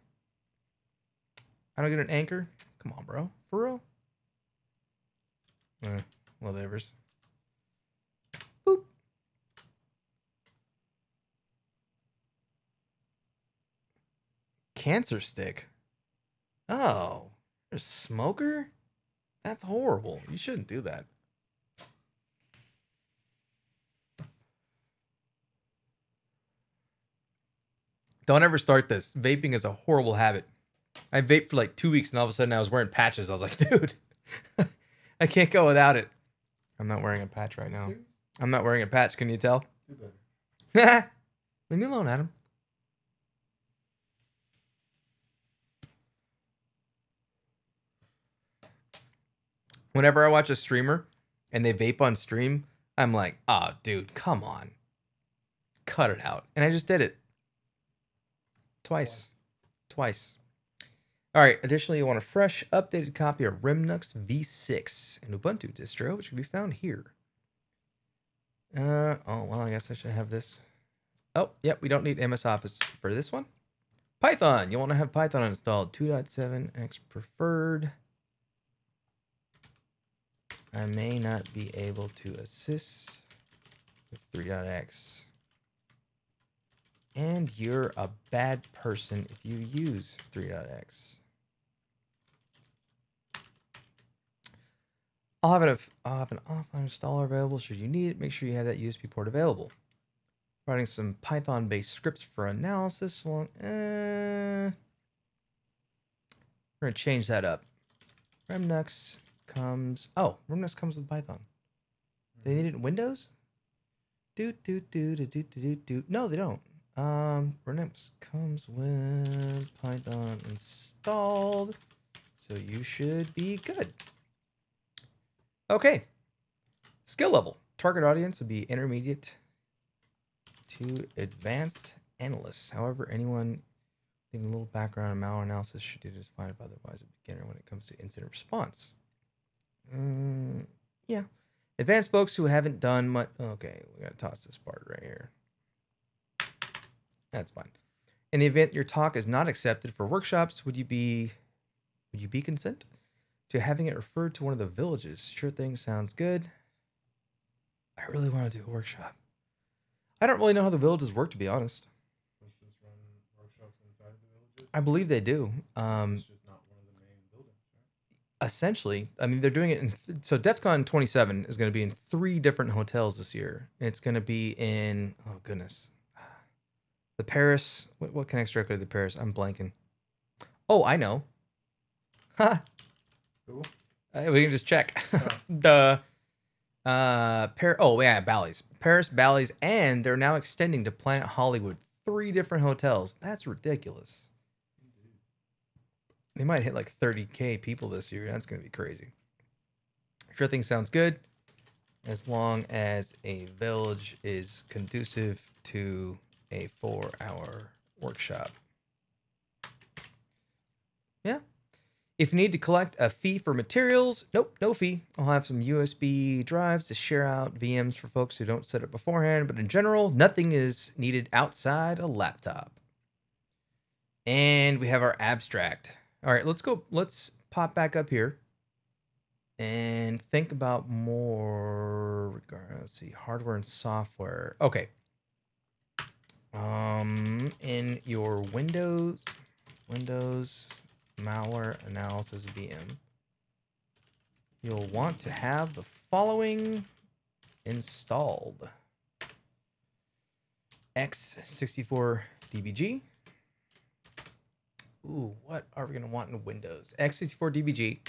I don't get an anchor? Come on, bro. For real? Eh, whatever's. Boop. Cancer stick. Oh, a smoker? That's horrible. You shouldn't do that. Don't ever start this. Vaping is a horrible habit. I vaped for like two weeks and all of a sudden I was wearing patches. I was like, <laughs> dude, I can't go without it. I'm not wearing a patch right now. I'm not wearing a patch. Can you tell? <laughs> Leave me alone, Adam. Whenever I watch a streamer and they vape on stream, I'm like, oh, dude, come on. Cut it out. And I just did it. Twice. Twice. All right. Additionally, you want a fresh, updated copy of Remnux v6, an Ubuntu distro, which can be found here. Uh, oh, well, I guess I should have this. Oh, yep, we don't need MS Office for this one. Python. You want to have Python installed. 2.7x preferred. I may not be able to assist with 3.x. And you're a bad person if you use 3.x. I'll have, an, I'll have an offline installer available should you need it. Make sure you have that USB port available. Writing some Python-based scripts for analysis. Well, eh, we're going to change that up. Remnux comes. Oh, Remnux comes with Python. They need it in Windows. Do do do do do do do. No, they don't. Um, Remnux comes with Python installed, so you should be good. Okay. Skill level. Target audience would be intermediate to advanced analysts. However, anyone in a little background in malware analysis should do just fine if otherwise a beginner when it comes to incident response. Mm, yeah. Advanced folks who haven't done much. Okay, we gotta toss this part right here. That's fine. In the event your talk is not accepted for workshops, would you be would you be consent to having it referred to one of the villages? Sure thing, sounds good. I really want to do a workshop. I don't really know how the villages work, to be honest. I believe they do. Um, essentially, I mean, they're doing it in. Th- so DEF CON 27 is going to be in three different hotels this year. It's going to be in, oh, goodness. The Paris. What, what connects directly to the Paris? I'm blanking. Oh, I know. Ha. Cool. Uh, we can just check. <laughs> the uh Par- oh yeah, Bally's. Paris, Bally's, and they're now extending to Planet Hollywood. Three different hotels. That's ridiculous. They might hit like 30k people this year. That's gonna be crazy. Sure thing sounds good. As long as a village is conducive to a four hour workshop. Yeah. If you need to collect a fee for materials, nope, no fee. I'll have some USB drives to share out VMs for folks who don't set it beforehand, but in general, nothing is needed outside a laptop. And we have our abstract. All right, let's go. Let's pop back up here and think about more. Let's see, hardware and software. Okay. Um, in your Windows, Windows malware analysis VM, you'll want to have the following installed: x64 DBG. Ooh, what are we gonna want in Windows? x64 DBG.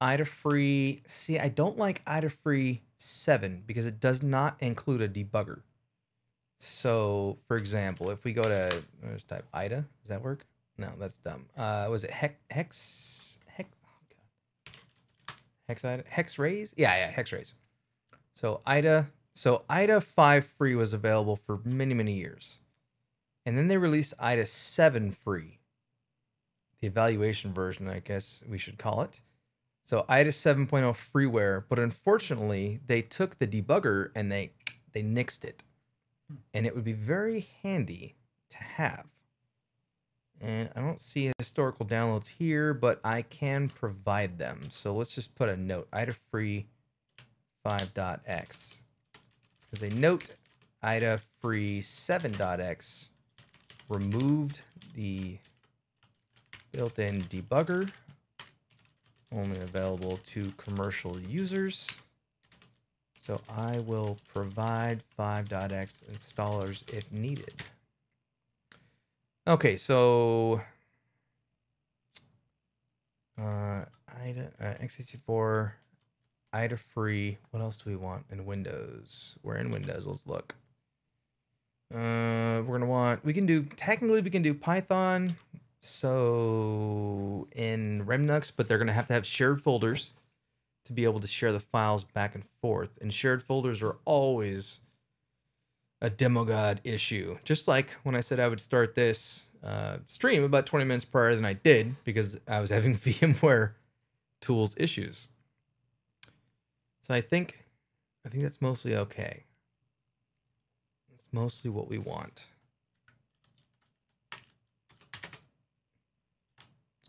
IDA free. See, I don't like IDA free 7 because it does not include a debugger. So, for example, if we go to let's type IDA, does that work? No, that's dumb. Uh, was it hex hex hex? Oh God. Hex IDA Hex-Rays? Yeah, yeah, Hex-Rays. So IDA, so IDA five free was available for many many years, and then they released IDA seven free. The evaluation version, I guess we should call it. So IDA 7.0 freeware, but unfortunately, they took the debugger and they they nixed it. And it would be very handy to have. And I don't see historical downloads here, but I can provide them. So let's just put a note, IDA free 5.x. As a note, IDA free 7.x removed the built-in debugger only available to commercial users. So I will provide 5.x installers if needed. Okay, so uh, IDA, uh, x64, IDA free. What else do we want in Windows? We're in Windows. Let's look. Uh, we're gonna want. We can do technically we can do Python. So in Remnux, but they're gonna have to have shared folders to be able to share the files back and forth. And shared folders are always a demo god issue. Just like when I said I would start this uh, stream about 20 minutes prior than I did because I was having <laughs> VMware tools issues. So I think I think that's mostly okay. It's mostly what we want.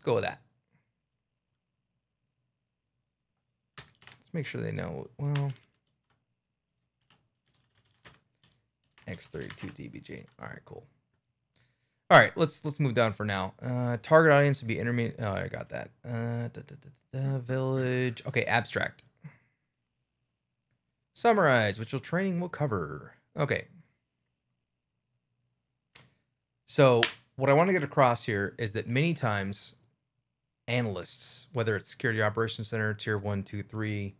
Let's go with that. Let's make sure they know. Well, X32 DBG. All right, cool. All right, let's let's move down for now. Uh, target audience would be intermediate. Oh, I got that. Uh, da, da, da, village. Okay, abstract. Summarize, which will training will cover. Okay. So what I want to get across here is that many times analysts, whether it's Security Operations Center, Tier 1, 2, 3,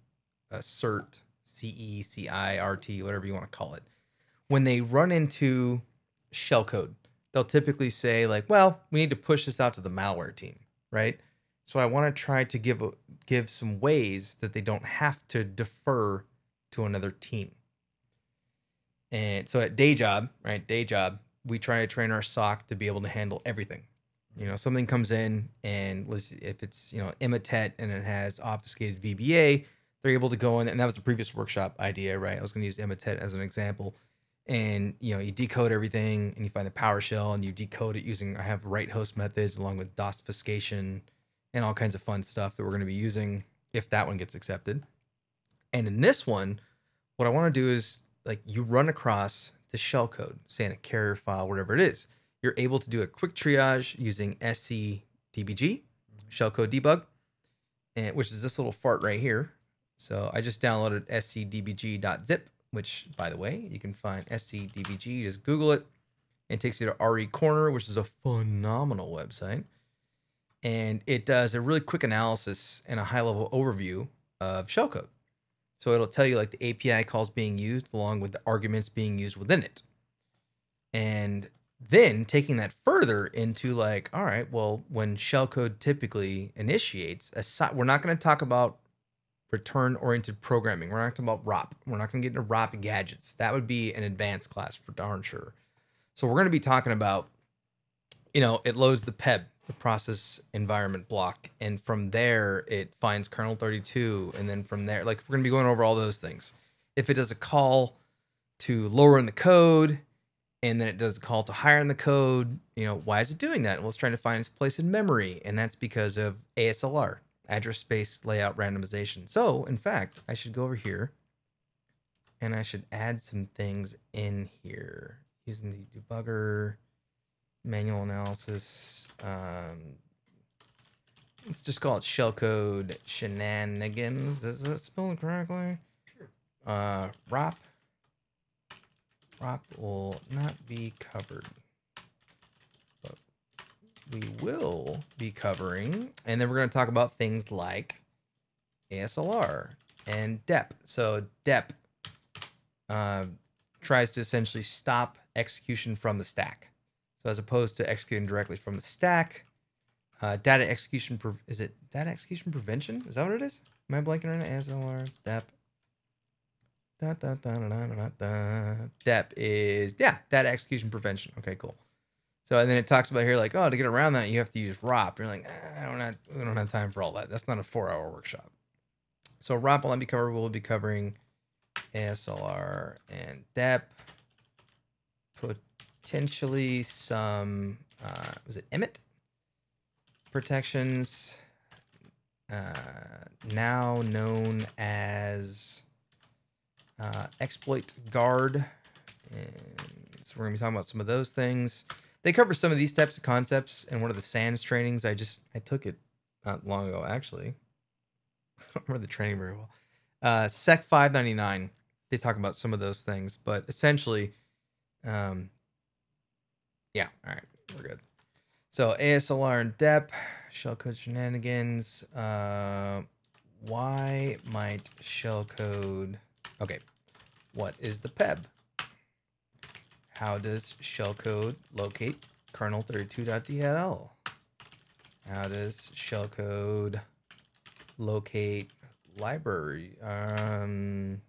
uh, CERT, CE, CI, RT, whatever you want to call it, when they run into shellcode, they'll typically say, like, well, we need to push this out to the malware team, right? So I want to try to give a, give some ways that they don't have to defer to another team. And so at day job, right? Day job, we try to train our SOC to be able to handle everything. You know, something comes in and if it's, you know, Emotet and it has obfuscated VBA, they're able to go in and that was the previous workshop idea, right? I was going to use Emotet as an example. And you know, you decode everything and you find the PowerShell and you decode it using I have write host methods along with DOSFuscation and all kinds of fun stuff that we're going to be using if that one gets accepted. And in this one, what I want to do is like you run across the shellcode, say in a carrier file, whatever it is. You're able to do a quick triage using SC DBG, mm-hmm. shellcode debug, and which is this little fart right here. So I just downloaded scdbg.zip, which by the way, you can find scdbg. Just Google it. It takes you to RE Corner, which is a phenomenal website. And it does a really quick analysis and a high level overview of shellcode. So it'll tell you like the API calls being used along with the arguments being used within it. And then taking that further into like, all right, well, when shellcode typically initiates, aside, we're not going to talk about return oriented programming. We're not talking about ROP. We're not going to get into ROP gadgets. That would be an advanced class for darn sure. So we're going to be talking about, you know, it loads the PEB, the process environment block, and from there it finds kernel 32, and then from there, like we're going to be going over all those things. If it does a call to lower in the code, and then it does a call to higher in the code, you know, why is it doing that? Well, it's trying to find its place in memory, and that's because of ASLR, address space layout randomization. So, in fact, I should go over here and I should add some things in here using the debugger, manual analysis. Um, let's just call it shellcode shenanigans. Is that spelled correctly? Uh, ROP. ROP will not be covered. We will be covering, and then we're going to talk about things like ASLR and DEP. So DEP uh, tries to essentially stop execution from the stack. So as opposed to executing directly from the stack, uh, data execution is it data execution prevention? Is that what it is? Am I blanking on it? ASLR DEP. Da, da, da, da, da, da. DEP is yeah, data execution prevention. Okay, cool. So and then it talks about here like oh to get around that you have to use ROP. You're like ah, I don't have we don't have time for all that. That's not a four hour workshop. So ROP will not be covered. We'll be covering ASLR and DEP. Potentially some uh, was it EMET protections. Uh, now known as uh, exploit guard. And so we're gonna be talking about some of those things. They cover some of these types of concepts in one of the SANS trainings. I just I took it not long ago actually. <laughs> I don't remember the training very well. Uh, Sec 599. They talk about some of those things, but essentially, um, yeah. All right, we're good. So ASLR and DEP, shellcode shenanigans. Uh, why might shellcode? Okay, what is the PEB? How does shellcode locate kernel32.dll? How does shellcode locate library um,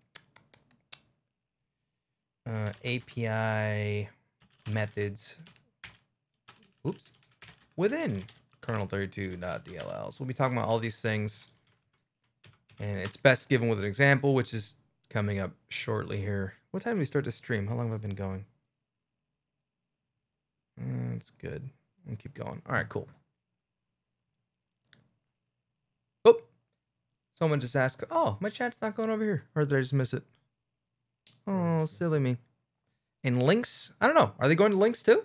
uh, API methods? Oops, within kernel32.dll. So we'll be talking about all these things, and it's best given with an example, which is coming up shortly here. What time do we start to stream? How long have I been going? Mm, That's good. We'll keep going. All right, cool. Oh, someone just asked, oh, my chat's not going over here. Or did I just miss it? Oh, silly me. And links? I don't know. Are they going to links too?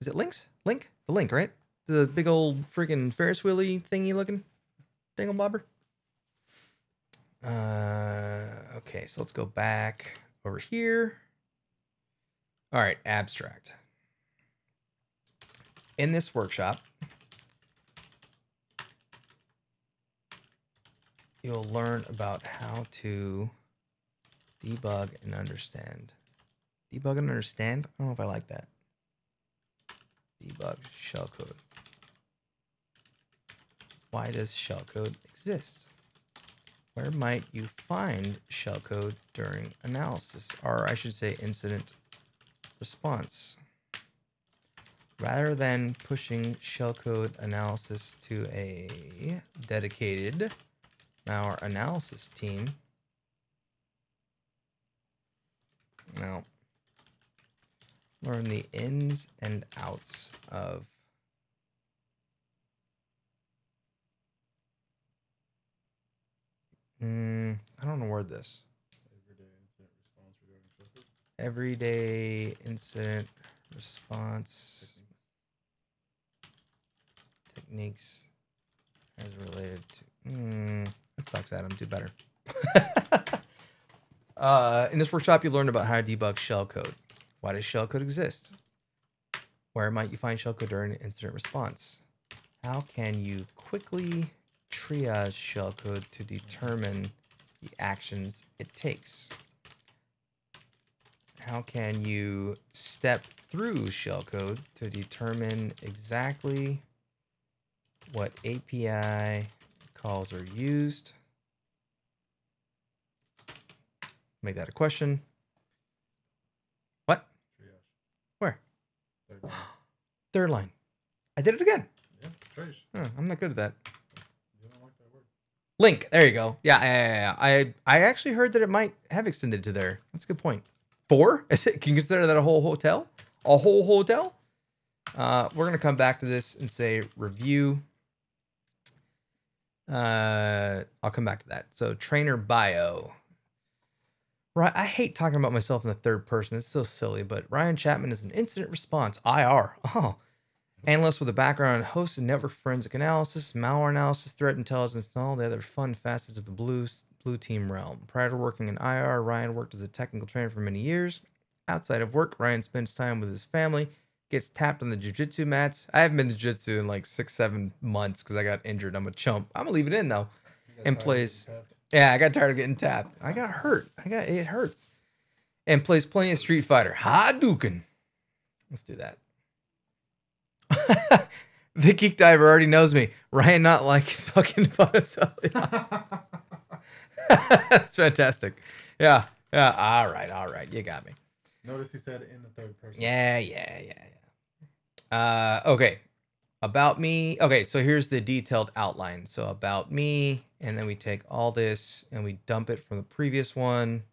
Is it links? LINQ? The LINQ, right? The big old freaking Ferris wheelie thingy looking dingle bobber. Uh, okay, so let's go back over here. All right, abstract. In this workshop, you'll learn about how to debug and understand. Debug and understand? I don't know if I like that. Debug shellcode. Why does shellcode exist? Where might you find shellcode during analysis? Or I should say incident response. Rather than pushing shellcode analysis to a dedicated malware analysis team, now learn the ins and outs of Mm, I don't know word this. Everyday incident response Everyday incident response techniques as related to. Mm, Sucks, Adam. Do better. <laughs> uh, in this workshop, you learned about how to debug shellcode. Why does shellcode exist? Where might you find shellcode during incident response? How can you quickly triage shellcode to determine the actions it takes? How can you step through shellcode to determine exactly what API calls are used? Make that a question. What? Triage. Where? Third line. Third line. I did it again. Yeah, trace. Huh, I'm not good at that. You don't like that word. LINQ. There you go. Yeah, yeah, yeah, yeah. I I actually heard that it might have extended to there. That's a good point. Four? <laughs> Is it? Can you consider that a whole hotel? A whole hotel? Uh, we're gonna come back to this and say review. Uh, I'll come back to that. So trainer bio. Right, I hate talking about myself in the third person. It's so silly. But Ryan Chapman is an incident response IR. <laughs> Oh, analyst with a background in host and network forensic analysis, malware analysis, threat intelligence, and all the other fun facets of the blue blue team realm. Prior to working in IR, Ryan worked as a technical trainer for many years. Outside of work, Ryan spends time with his family, gets tapped on the jujitsu mats. I haven't been to jiu-jitsu in like six, seven months because I got injured. I'm a chump. I'm gonna leave it in though. And plays- Yeah, I got tired of getting tapped. I got hurt. I got it hurts. And plays plenty of Street Fighter. Hadouken. Let's do that. <laughs> the geek diver already knows me. Ryan not like <laughs> talking about himself. <laughs> That's fantastic. Yeah. Yeah. All right. All right. You got me. Notice he said in the third person. Yeah, yeah, yeah, yeah. Uh, okay. About me. Okay, so here's the detailed outline. So about me, and then we take all this and we dump it from the previous one.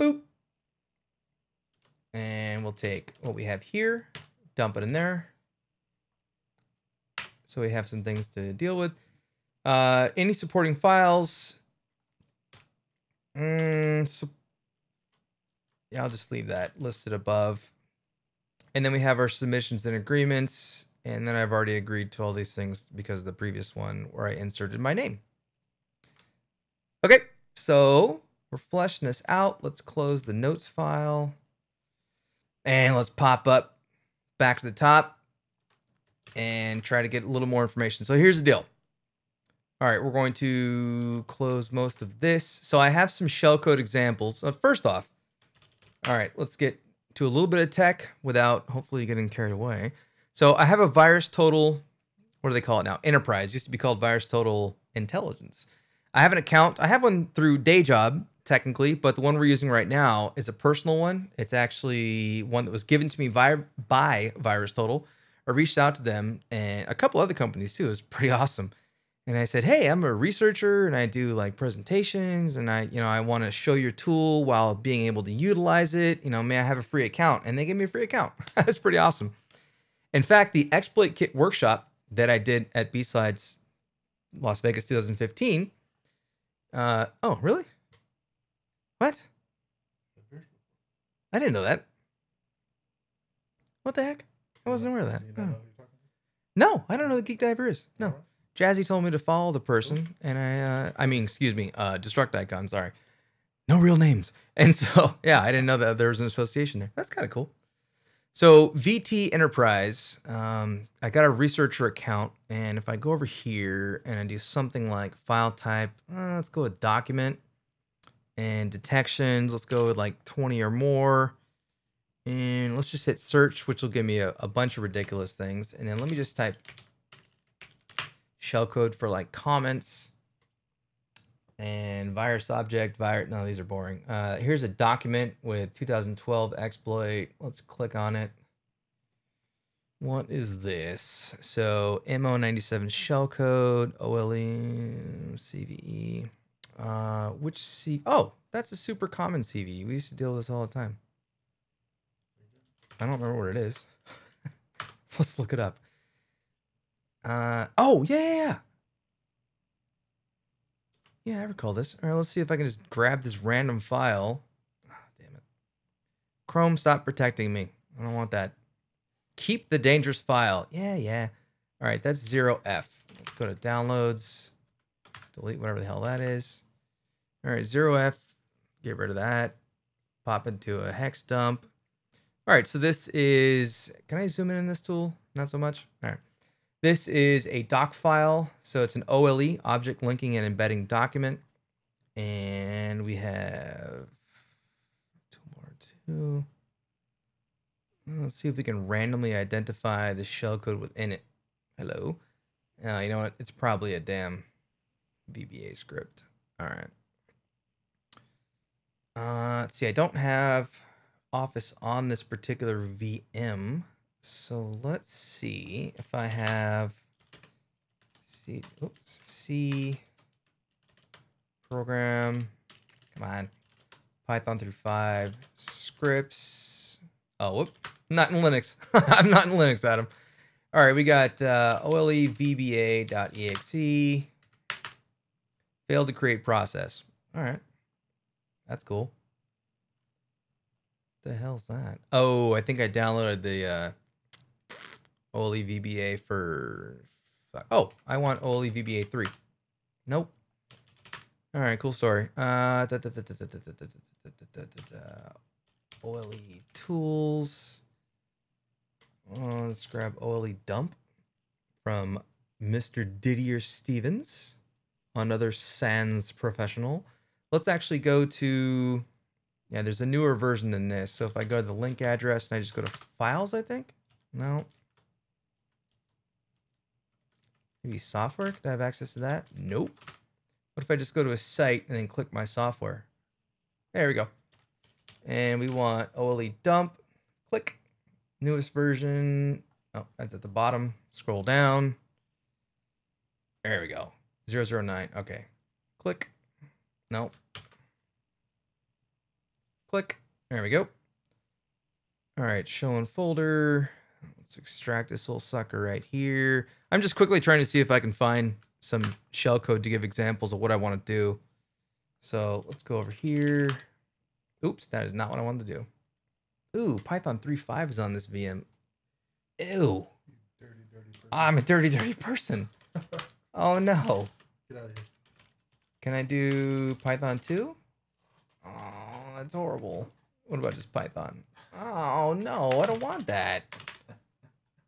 Boop. And we'll take what we have here, dump it in there. So we have some things to deal with. Uh, any supporting files, Mm, yeah, I'll just leave that listed above. And then we have our submissions and agreements. And then I've already agreed to all these things because of the previous one where I inserted my name. Okay, so we're fleshing this out. Let's close the notes file. And let's pop up back to the top and try to get a little more information. So here's the deal. All right, we're going to close most of this. So I have some shellcode examples. Uh, first off, all right, let's get to a little bit of tech without hopefully getting carried away. So I have a virus total, what do they call it now? Enterprise. Used to be called virus total intelligence. I have an account. I have one through day job technically, but the one we're using right now is a personal one. It's actually one that was given to me by, by Virus Total. I reached out to them and a couple other companies too. It was pretty <laughs> awesome and I said, "Hey, I'm a researcher and I do like presentations and I, you know, I want to show your tool while being able to utilize it. You know, may I have a free account?" And they gave me a free account. <laughs> That's pretty awesome. In fact, the exploit kit workshop that I did at BSides Las Vegas 2015. Uh, oh, really? What? I didn't know that. What the heck? I wasn't aware of that. Oh. not know who you're talking to? No, I don't know who the Geek Diver is. No. Jazzy told me to follow the person, and I, uh, I mean, excuse me, uh, Destruct Icon. Sorry, no real names, <laughs> and so yeah, I didn't know that there was an association there. That's kind of cool. So VT Enterprise, um, I got a researcher account, and if I go over here and I do something like file type, uh, let's go with document and detections. Let's go with like 20 or more. And let's just hit search, which will give me a, a bunch of ridiculous things. And then let me just type shellcode for like comments and virus object virus no these are boring. Uh here's a document with 2012 exploit. Let's click on it. What is this? So mo97 shellcode ole cve uh which c oh that's a super common cve we used to deal with this all the time. I don't remember what it is. <laughs> Let's look it up uh oh yeah, yeah, yeah. Yeah, I recall this. All right, let's see if I can just grab this random file. Ah, damn it. Chrome, stop protecting me. I don't want that. Keep the dangerous file. Yeah, yeah. All right, that's 0f. Let's go to downloads. Delete whatever the hell that is. All right, 0f. Get rid of that. Pop into a hex dump. All right, so this is, can I zoom in in this tool? Not so much. All right. This is a doc file. So it's an OLE, object linking and embedding document. And we have two more, two. Let's see if we can randomly identify the shellcode within it. Hello. Uh, you know what? It's probably a damn VBA script. All right. Uh, let's see. I don't have Office on this particular VM. So let's see if I have C, oops, C program, come on, Python through five scripts. Oh, whoop, not in Linux. <laughs> I'm not in Linux, Adam. All right, we got uh, OLE VBA.exe. Failed to create process. All right, that's cool. The hell's that? Oh, I think I downloaded the uh, OLE VBA for. Oh, I want OLE VBA three. Nope. All right, cool story. Uh, OLE tools. Uh, let's grab OLE dump from Mr. Didier Stevens, another Sans professional. Let's actually go to, yeah, there's a newer version than this. So if I go to the link address and I just go to files, I think, no. Maybe software, could I have access to that? Nope. What if I just go to a site and then click my software? There we go. And we want OLE dump, click, newest version. Oh, that's at the bottom. Scroll down. There we go. 009. Okay. Click. Nope. Click. There we go. All right, showing folder. Let's extract this little sucker right here. I'm just quickly trying to see if I can find some shellcode to give examples of what I want to do. So let's go over here. Oops, that is not what I wanted to do. Ooh, Python 3.5 is on this VM. Ew. Dirty, dirty. I'm a dirty, dirty person. <laughs> Oh no. Get out of here. Can I do Python 2? Oh, that's horrible. What about just Python? Oh no, I don't want that.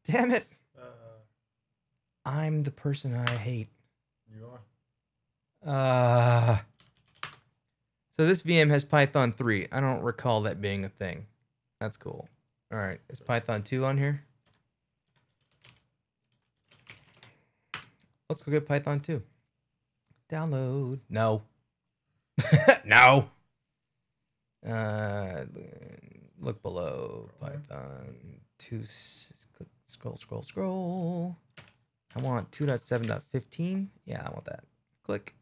Damn it. Uh, I'm the person I hate. you are. Uh So this VM has Python 3. I don't recall that being a thing. That's cool. All right, is Python 2 on here? Let's go get Python 2. Download. No. <laughs> no. Uh look below Python 2 s- click, scroll scroll scroll. I want 2.7.15. Yeah, I want that. Click.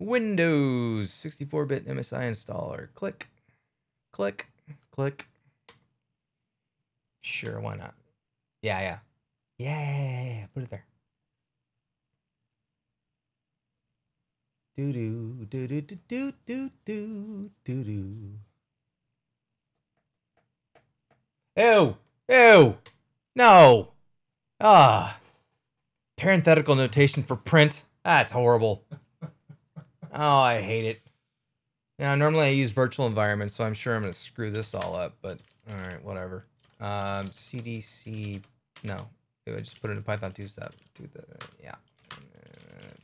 Windows 64-bit MSI installer. Click, click, click. Sure, why not? Yeah, yeah, yeah. Put it there. Do do do do do do do do do do. Ew! Ew! No! Ah! Parenthetical notation for print. That's horrible. Oh, I hate it. Now, normally I use virtual environments, so I'm sure I'm going to screw this all up, but all right, whatever. Um, CDC, no. I just put it in Python 2 step. To the, yeah. Uh,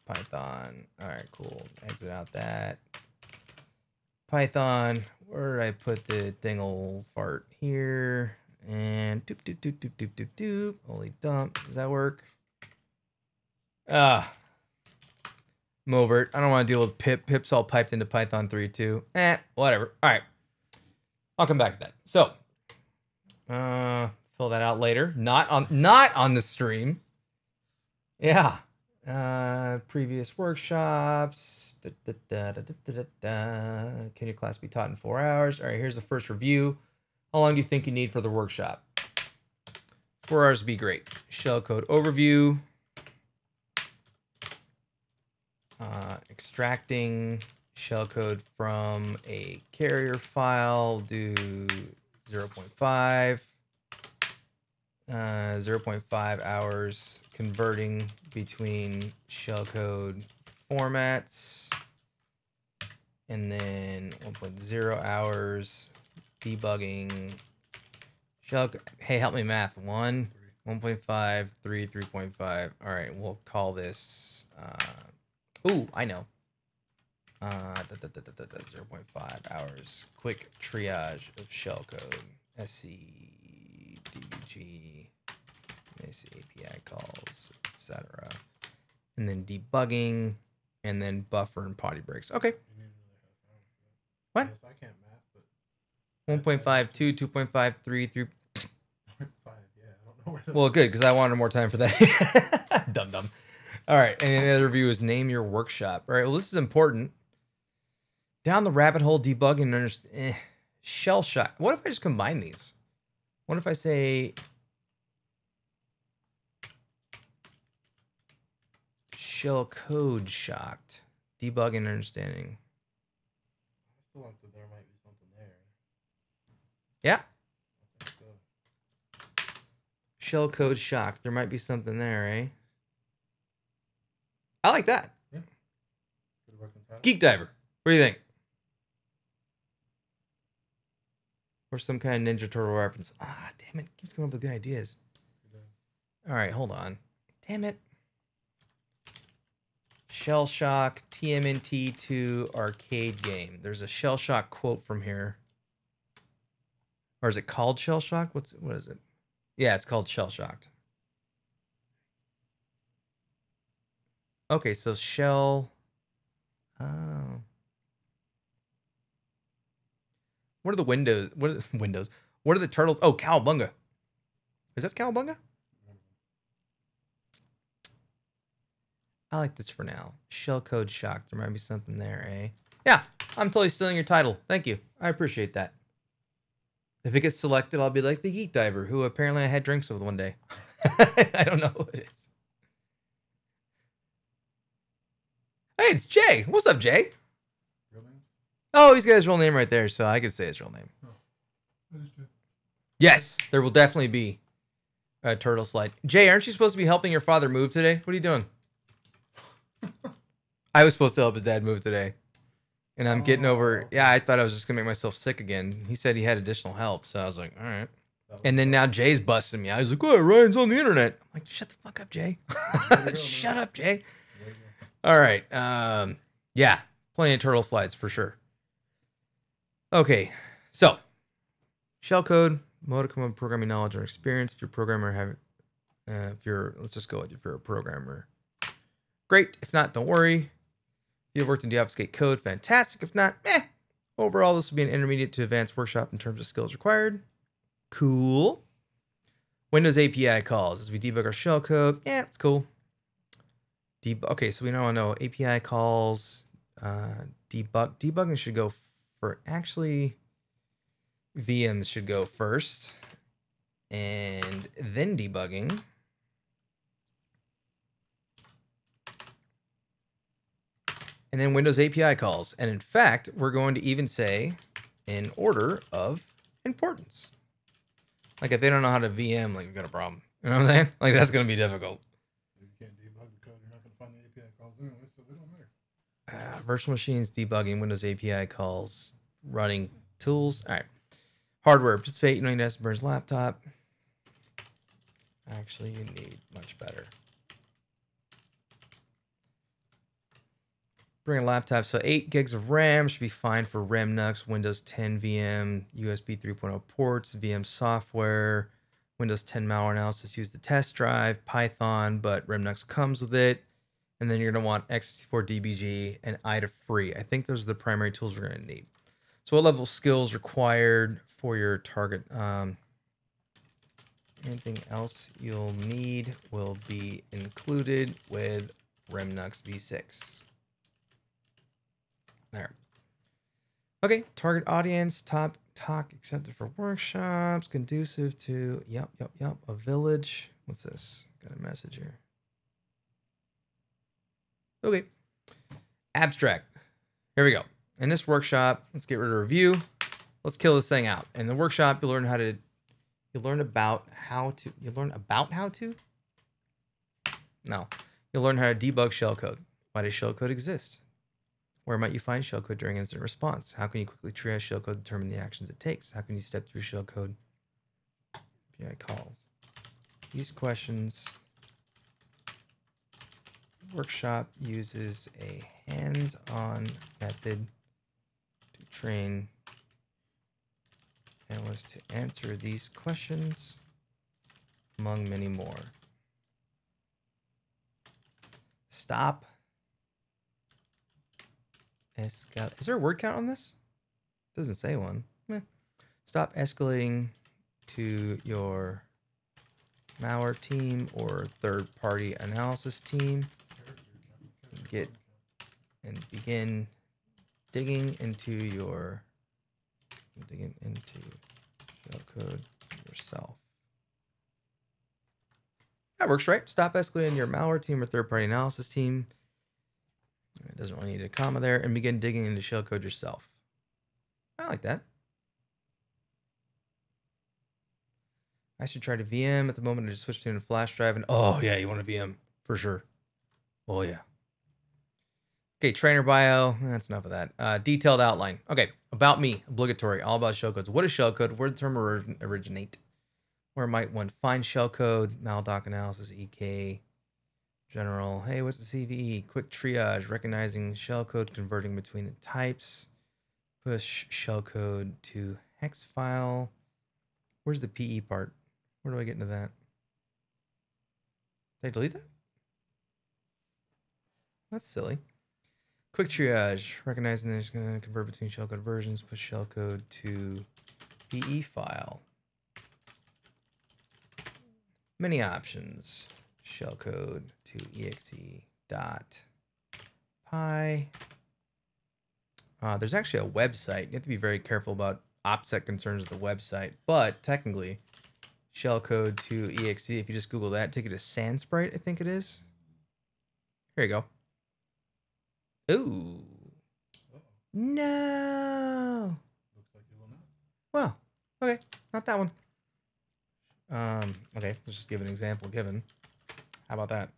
Python. All right, cool. Exit out that. Python. Where did I put the dingle fart? Here. And doop, doop, doop, doop, doop, doop, doop. OLE dump. Does that work? Ah. Movert. I don't want to deal with pip. Pip's all piped into Python 3 too. Eh, whatever. All right. I'll come back to that. So, uh, fill that out later. Not on not on the stream. Yeah. Uh, previous workshops. Da, da, da. Can your class be taught in four hours? All right. Here's the first review. How long do you think you need for the workshop? Four hours would be great. Shellcode overview. Uh, extracting shellcode from a carrier file, do 0.5 0.5. Uh, 0.5 hours converting between shellcode formats. And then 1.0 hours debugging shell. Hey, help me math. One, 1.5, 3, 3.5. All right, we'll call this. Uh, ooh, I know. Uh, da, da, da, da, da, da, 0.5 hours. Quick triage of shellcode. SC, DBG, this API calls, etc. And then debugging, and then buffer and potty breaks. Okay. You need another half hour for that. What? Yes, I can't math, but 1.5, 2.5, 3, 3. five. Yeah, I don't know where. Well, good, because I wanted more time for that. <laughs> dum dum. All right, and the other review is name your workshop. All right, well, this is important. Down the rabbit hole, debugging, and understand. Eh, shell shock. What if I just combine these? What if I say shell code shocked, debugging, and understanding? I still that there might be something there. Yeah, I think shell code shocked. There might be something there, eh? I like that. Title. Geek Diver. What do you think? Or some kind of Ninja Turtle reference. Ah, damn it. Keeps coming up with good ideas. All right, hold on. Damn it. Shell Shock TMNT 2 arcade game. There's a Shell Shock quote from here. Or is it called Shell Shock? What's what is it? Yeah, it's called Shell Shocked. Okay, so Shell Oh. What are the windows? What are the <laughs> windows? What are the turtles? Oh, Cowabunga. Is that Cowabunga? I like this for now. Shell code shock. There might be something there, eh? Yeah, I'm totally stealing your title. Thank you. I appreciate that. If it gets selected, I'll be like the Geek Diver, who apparently I had drinks with one day. <laughs> I don't know who it is. Hey, it's Jay. What's up, Jay? Real names? Oh, he's got his real name right there, so I can say his real name. Oh, that is true. Yes, there will definitely be a turtle slide. Jay, aren't you supposed to be helping your father move today? What are you doing? <laughs> I was supposed to help his dad move today. And I'm getting over yeah, I thought I was just gonna make myself sick again. He said he had additional help, so I was like, all right. And then now Jay's busting me. I was like, oh, Ryan's on the internet. I'm like, shut the fuck up, Jay. Way to go, shut up, Jay. There you go. All right. Um, yeah, plenty of turtle slides for sure. Okay, so shellcode, modicum of programming knowledge or experience. If you're a programmer, have uh, if you're let's just go with if you're a programmer, great. If not, don't worry. If you've worked in obfuscate code, fantastic. If not, eh. Overall, this will be an intermediate to advanced workshop in terms of skills required. Cool. Windows API calls as we debug our shellcode. Yeah, it's cool. Deb- okay, so we now know API calls, uh, debug. Debugging should go for actually. VMs should go first, and then debugging. And then Windows API calls. And in fact, we're going to even say in order of importance. Like if they don't know how to VM, like we've got a problem. You know what I'm saying? <laughs> Like that's gonna be difficult. You can't debug the code, you're not going to find the API calls anyway, so they don't matter. Uh, virtual machines debugging Windows API calls, running tools. All right. Hardware participate. You don't need to Burns laptop. Actually, you need much better. Bring a laptop. So 8 gigs of RAM should be fine for Remnux, Windows 10 VM, USB 3.0 ports, VM software, Windows 10 malware analysis. Use the test drive, Python, but Remnux comes with it and then you're going to want x64 DBG and IDA free. I think those are the primary tools we're going to need. So, what level skills required for your target? Um, anything else you'll need will be included with Remnux V6. There. Okay, target audience, top talk accepted for workshops, conducive to yep, yep, yep, a village. What's this? Got a message here. Okay. Abstract. Here we go. In this workshop, let's get rid of review. let's kill this thing out. In the workshop, you'll learn how to, you learn about how to, you learn about how to? No. You'll learn how to debug shellcode. Why does shellcode exist? Where might you find shellcode during incident response? How can you quickly triage shellcode, determine the actions it takes? How can you step through shellcode API calls? These questions. Workshop uses a hands-on method to train analysts to answer these questions, among many more. Stop. Escal- Is there a word count on this? Doesn't say one. Stop escalating to your malware team or third party analysis team Get- and begin digging into your digging into shellcode yourself. That works, right? Stop escalating your malware team or third party analysis team. It doesn't really need a comma there, and begin digging into shellcode yourself. I like that. I should try to VM at the moment. I just switched to a flash drive, and oh yeah, you want a VM for sure. Oh yeah. Okay, trainer bio. That's enough of that. Uh, detailed outline. Okay, about me. Obligatory. All about shellcodes. What is shellcode? Where did the term origin- originate? Where might one find shellcode? Maldoc analysis. EK. General. Hey, what's the CVE? Quick triage. Recognizing shellcode. Converting between the types. Push shellcode to hex file. Where's the PE part? Where do I get into that? Did I delete that? That's silly. Quick triage, recognizing that it's going to convert between shellcode versions, push shellcode to PE file. Many options. Shellcode to exe dot py. Uh, there's actually a website. You have to be very careful about OPSEC concerns of the website, but technically, shellcode to exe. If you just Google that, take it to Sandsprite, I think it is. Here you go. Ooh. Uh-oh. No. Looks like it will not. Well, okay, not that one. Um, okay, let's just give an example given. How about that?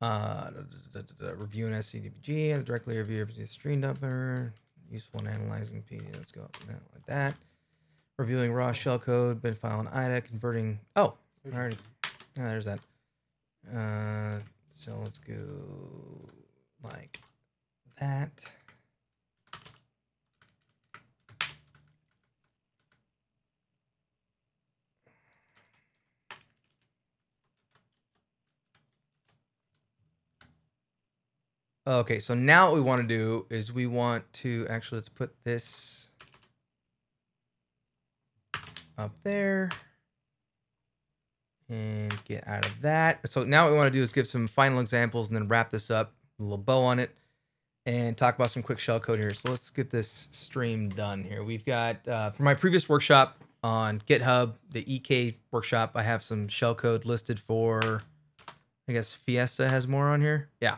Uh, da- da- da- review an SCDBG directly review the stream dumper. Useful in analyzing PD. Let's go like that. Reviewing raw shellcode, bin file and IDA, converting. Oh, your- Ah, there's that. Uh, so let's go like that. Okay, so now what we want to do is we want to actually let's put this up there and get out of that. So now what we want to do is give some final examples and then wrap this up, a little bow on it, and talk about some quick shell code here. So let's get this stream done here. We've got uh, for my previous workshop on GitHub, the EK workshop, I have some shell code listed for, I guess Fiesta has more on here. Yeah.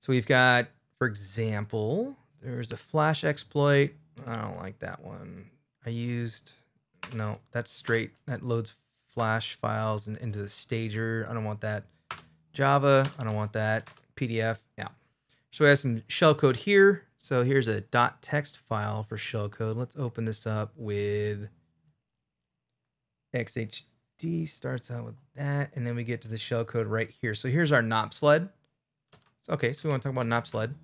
So we've got, for example, there's a flash exploit. I don't like that one. I used, no, that's straight. That loads flash files in, into the stager. I don't want that. Java, I don't want that. PDF, yeah. So we have some shellcode here. So here's a .text file for shellcode. Let's open this up with xxd. Starts out with that, and then we get to the shellcode right here. So here's our NOP sled. Okay, so we want to talk about NOP sled.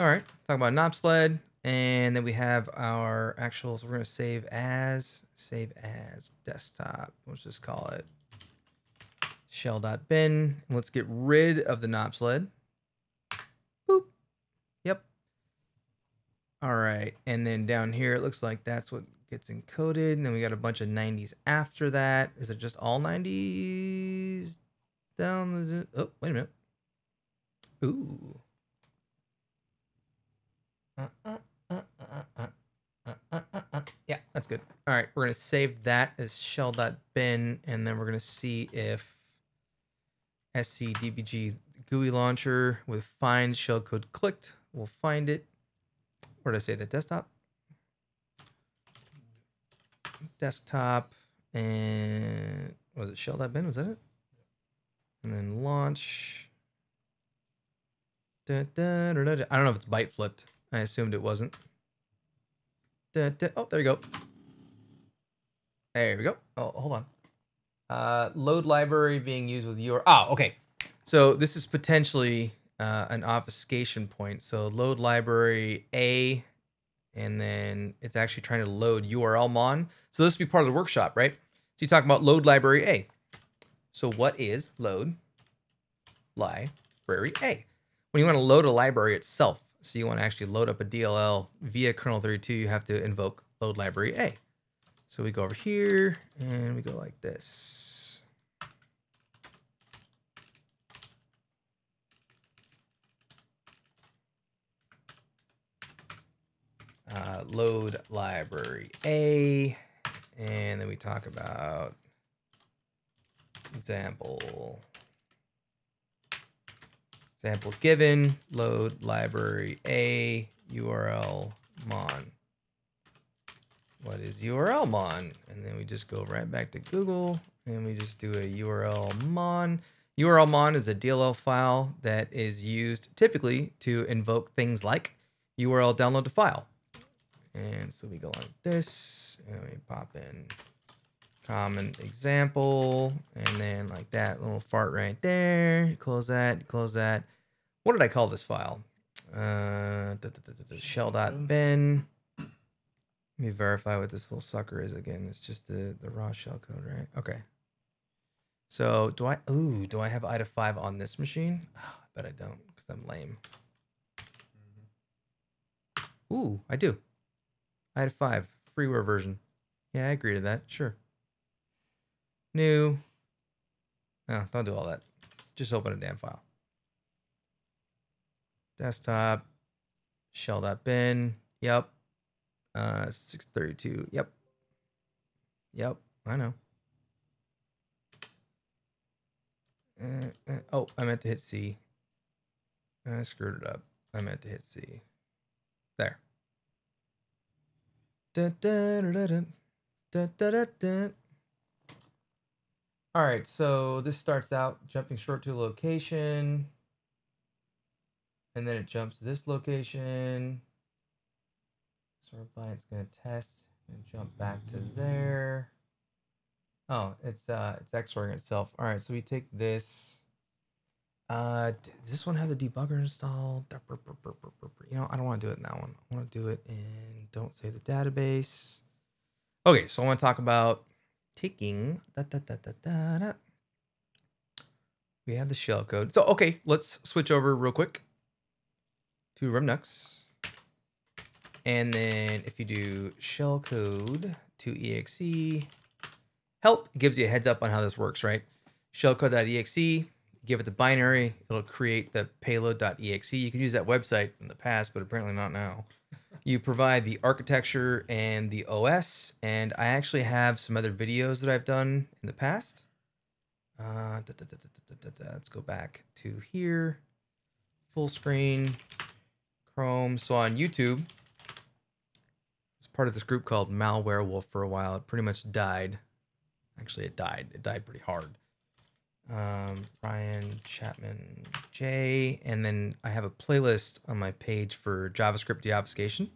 All right, talk about NOP sled, and then we have our actual. So we're gonna save as, save as desktop. Let's just call it shell.bin. Let's get rid of the NOP sled. Boop. Yep. All right, and then down here it looks like that's what gets encoded, and then we got a bunch of 90s after that. Is it just all 90s down the? Oh, wait a minute. Ooh. Uh, uh, uh. Yeah, that's good. All right, we're gonna save that as shell.bin, and then we're gonna see if scdbg GUI launcher with find shellcode clicked We'll find it. Where did I say that? Desktop. Desktop and was it shell.bin? Was that it? And then launch. Da, da, da. I don't know if it's byte flipped. I assumed it wasn't. Oh, there you go. There we go. Oh, hold on. Uh, load library being used with your. Oh, okay. So this is potentially uh, an obfuscation point. So load library A, and then it's actually trying to load URL mon. So this would be part of the workshop, right? So you talk about load library A. So what is load library A? When you want to load a library itself, so you want to actually load up a DLL via kernel 32, you have to invoke load library A. So we go over here and we go like this. Uh, load library A, and then we talk about example example given load library a url mon. What is url mon? And then we just go right back to google and we just do a url mon. Url mon is a dll file that is used typically to invoke things like url download to file and so we go like this and we pop in common example and then like that little fart right there. Close that close that. What did i call this file? Uh shell.bin let me verify what this little sucker is again. It's just the the raw shell code right? Okay. So do i ooh do i have ida 5 on this machine? Oh, <sighs> i bet i don't because i'm lame. Ooh i do ida 5 freeware version yeah i agree to that sure new. No, don't do all that. Just open a damn file. Desktop, shell.bin. Yep. Uh, 632. Yep. Yep. I know. Uh, uh, oh, I meant to hit C. I screwed it up. I meant to hit C. There. All right, so this starts out jumping short to a location, and then it jumps to this location. By it's gonna test and jump back to there. Oh, it's uh, it's XORing itself. All right, so we take this. Uh, does this one have the debugger installed? You know, I don't want to do it in that one. I want to do it in don't say the database. Okay, so I want to talk about taking da, da, da, da, da, da. we have the shell code so okay let's switch over real quick to remnux and then if you do shell code to exe help gives you a heads up on how this works right shellcode.exe give it the binary it'll create the payload.exe you can use that website in the past but apparently not now <laughs> you provide the architecture and the OS, and I actually have some other videos that I've done in the past. Uh, da, da, da, let's go back to here. Full screen, Chrome. So on YouTube, it's part of this group called Malwarewolf for a while. It pretty much died. Actually, it died. It died pretty hard. Um, Ryan Chapman J, and then I have a playlist on my page for JavaScript deobfuscation.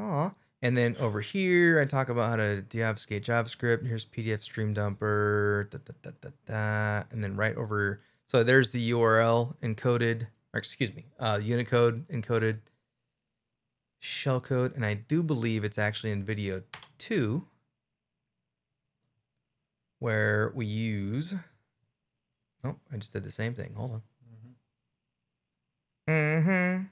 Aw. And then over here, I talk about how to deobfuscate JavaScript. Here's PDF stream dumper, da, da, da, and then right over. So there's the URL encoded, or excuse me, uh, Unicode encoded shellcode, and I do believe it's actually in video two, where we use. Oh, I just did the same thing. Hold on. Mm-hmm. Mm-hmm.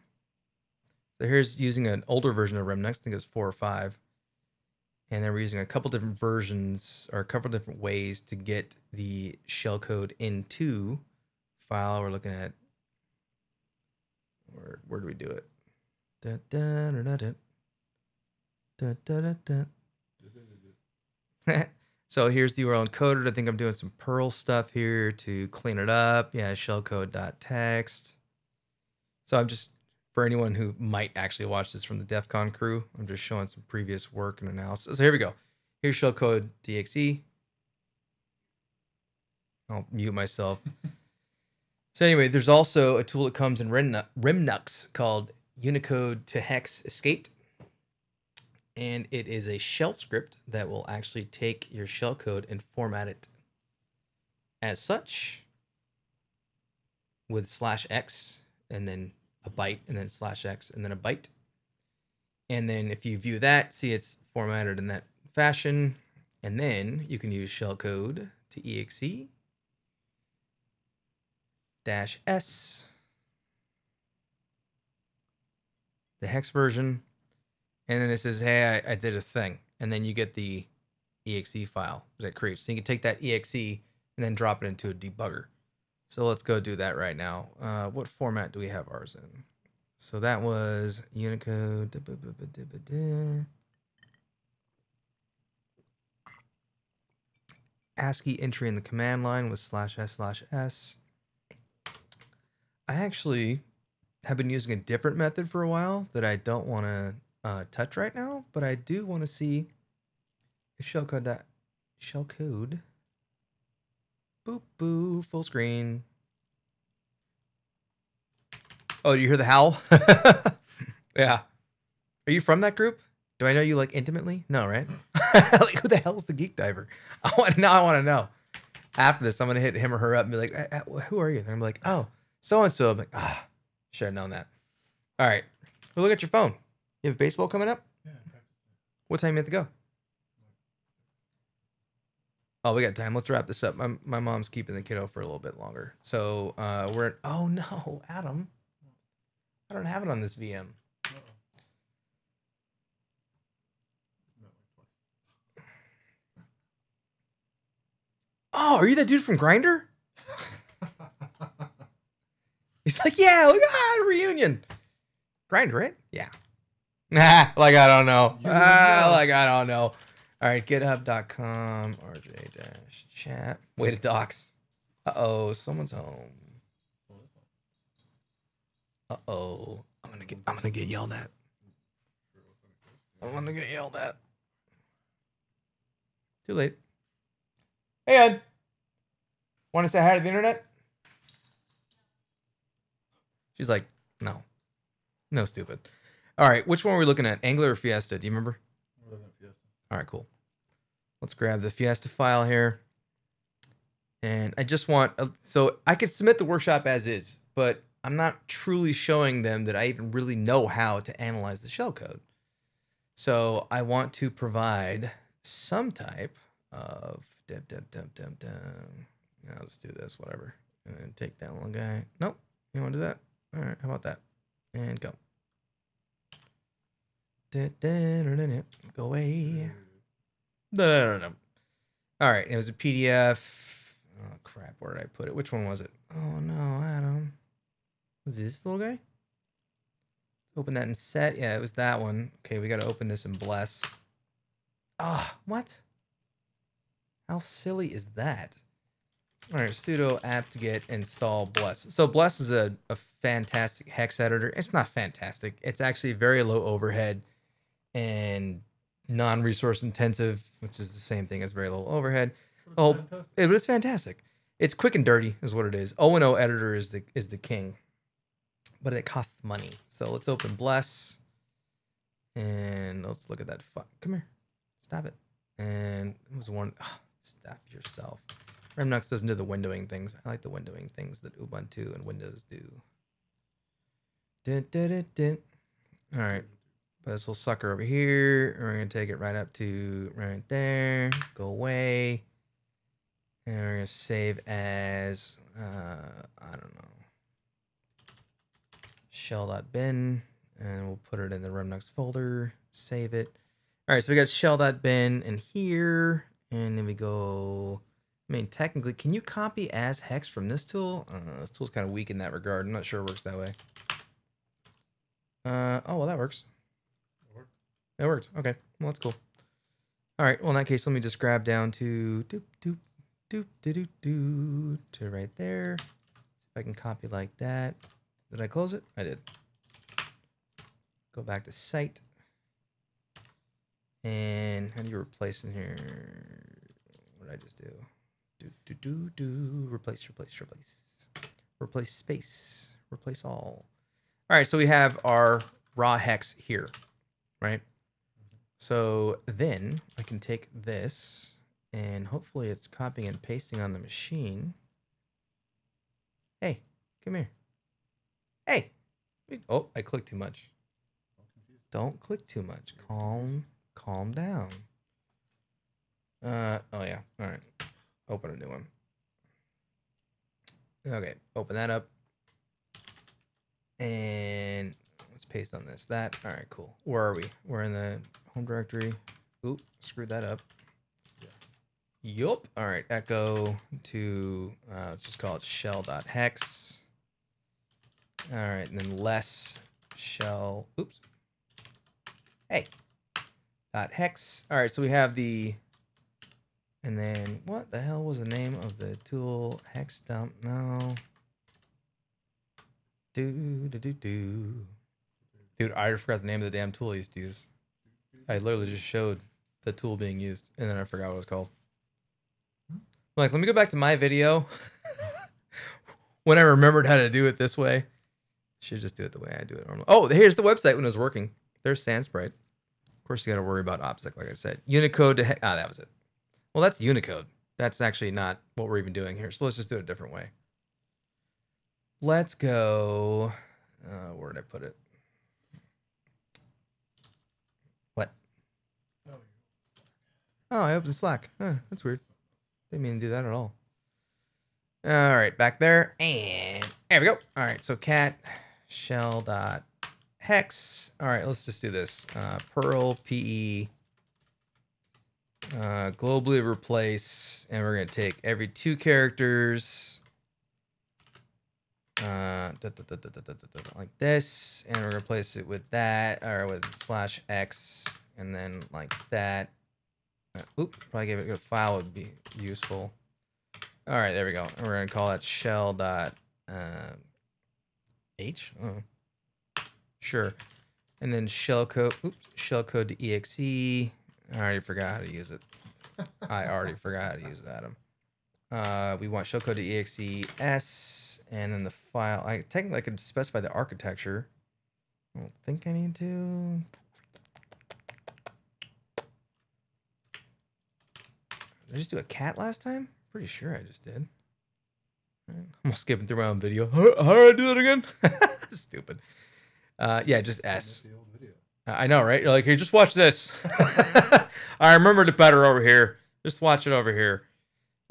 So here's using an older version of Remnux. I think it was four or five. And then we're using a couple different versions or a couple different ways to get the shellcode into file. We're looking at Where where do we do it? Da, da, da, da, da. Da, da, da, da. <laughs> so here's the URL encoded. I think I'm doing some Perl stuff here to clean it up. Yeah, shellcode.txt. So I'm just for anyone who might actually watch this from the DEF CON crew, I'm just showing some previous work and analysis. So here we go. Here's shellcode DXE. I'll mute myself. <laughs> so anyway, there's also a tool that comes in Remnu- Remnux called Unicode to Hex Escaped and it is a shell script that will actually take your shell code and format it as such with slash x and then a byte and then slash x and then a byte. And then if you view that see it's formatted in that fashion. And then you can use shellcode to exe dash s the hex version and then it says, "Hey, I, I did a thing," and then you get the exe file that creates. So you can take that exe and then drop it into a debugger. So let's go do that right now. Uh, what format do we have ours in? So that was Unicode. da, da, da. ASCII entry in the command line was slash s slash s. I actually have been using a different method for a while that I don't want to uh, touch right now, but I do want to see if shellcode that shellcode. Boop boo, full screen. Oh, do you hear the howl? <laughs> yeah. Are you from that group? Do I know you like intimately? No, right? <laughs> like who the hell is the geek diver? <laughs> I want now. I want to know. After this, I'm gonna hit him or her up and be like, "Eh, eh, "Who are you?" And I'm like, "Oh, so and so." I'm like, "Ah, should have known that." All right. Well, look at your phone. You have baseball coming up? Yeah. What time you have to go? Oh, we got time. Let's wrap this up. My, my mom's keeping the kiddo for a little bit longer. So uh, we're at, oh no, Adam. I don't have it on this VM. Oh, are you that dude from Grinder? <laughs> He's like, yeah, look at ah, reunion. Grinder, right? Yeah. Nah, <laughs> like I don't know. Ah, <laughs> like I don't know. All right, github.com, rj dash chap. Way to docs. Uh oh, someone's home. Uh oh. I'm gonna get I'm gonna get yelled at. I'm gonna get yelled at. Too late. Hey Ed. Wanna say hi to the internet? She's like, no. No, stupid. All right, which one are we looking at? Angler or Fiesta? Do you remember? We're looking at Fiesta. All right, cool. Let's grab the Fiesta file here. And I just want, uh, so I could submit the workshop as is, but I'm not truly showing them that I even really know how to analyze the shellcode. So I want to provide some type of deb, deb, deb, deb, deb. I'll just do this, whatever. And take that one guy. Nope. You want to do that? All right. How about that? And go. Da, da, da, da, da. Go away. All right, it was a PDF. Oh crap, where did I put it? Which one was it? Oh no, Adam. Was this little guy? Open that in set. Yeah, it was that one. Okay, we got to open this and Bless. Ah, what? How silly is that? All right, sudo apt-get install Bless. So Bless is a, a fantastic hex editor. It's not fantastic. It's actually very low overhead and non-resource intensive, which is the same thing as very little overhead. Oh, fantastic. It, it's fantastic. It's quick and dirty, is what it is. O and O editor is the is the king, but it costs money. So let's open Bless, and let's look at that. Fu- Come here, stop it. And it was one. ah, stop yourself. Remnux doesn't do the windowing things. I like the windowing things that Ubuntu and Windows do. Dun, dun, dun. All right. This little sucker over here. We're gonna take it right up to right there. Go away. And we're gonna save as uh, I don't know shell.bin, and we'll put it in the Remnux folder. Save it. All right, so we got shell.bin in here, and then we go. I mean, technically, can you copy as hex from this tool? Don't. This tool's kind of weak in that regard. I'm not sure it works that way. Uh, oh, well, that works. That worked. Okay. Well, that's cool. All right. Well, in that case, let me just grab down to doop, doop, doop, doo, doo, doo, to right there. If I can copy like that. Did I close it? I did. Go back to site. And how do you replace in here? What did I just do? Do, do, do, do. Replace, replace, replace. Replace space. Replace all. All right, so we have our raw hex here, right? So then I can take this and hopefully it's copying and pasting on the machine. Hey, come here. Hey. Oh, I clicked too much. Don't click too much. Calm, calm down. Uh, oh yeah. All right. Open a new one. Okay, open that up. And let's paste on this. That. All right, cool. Where are we? We're in the home directory. Oop, screwed that up. Yup. All right, echo to, uh, let's just call it shell.hex. All right, and then less shell. Oops. Hey. Dot hex. All right, so we have the. And then what the hell was the name of the tool? Hex dump. No. Do do do do. Dude, I forgot the name of the damn tool I used to use. I literally just showed the tool being used, and then I forgot what it was called. Like, let me go back to my video. <laughs> when I remembered how to do it this way, should just do it the way I do it normally. Oh, here's the website when it was working. There's Sandsprite. Of course, you got to worry about OPSEC, like I said. Unicode to ah, that was it. Well, that's Unicode. That's actually not what we're even doing here. So let's just do it a different way. Let's go. Uh, where did I put it? Oh, I opened Slack. Huh, that's weird. Didn't mean to do that at all. All right, back there. And there we go. All right, so cat shell dot hex. All right, let's just do this. Uh, Perl PE uh, globally replace, and we're going to take every two characters uh, da, da, da, like this, and we're going to replace it with that, or with slash x, and then like that, Oop, probably give it a file would be useful. All right, there we go. We're gonna call that shell dot um, h. Oh. Sure. And then shellcode. Oops, shell code to exe. I already forgot how to use it. I already <laughs> forgot how to use it, Adam. Uh, we want shellcode to exe s, and then the file. I technically I could specify the architecture. I don't think I need to. I just do a cat last time? Pretty sure I just did. I'm skipping through my own video. How, how did I do that again? <laughs> Stupid. Uh, yeah, just S. The old video. I I know, right? You're like, here, just watch this. <laughs> I remembered it better over here. Just watch it over here.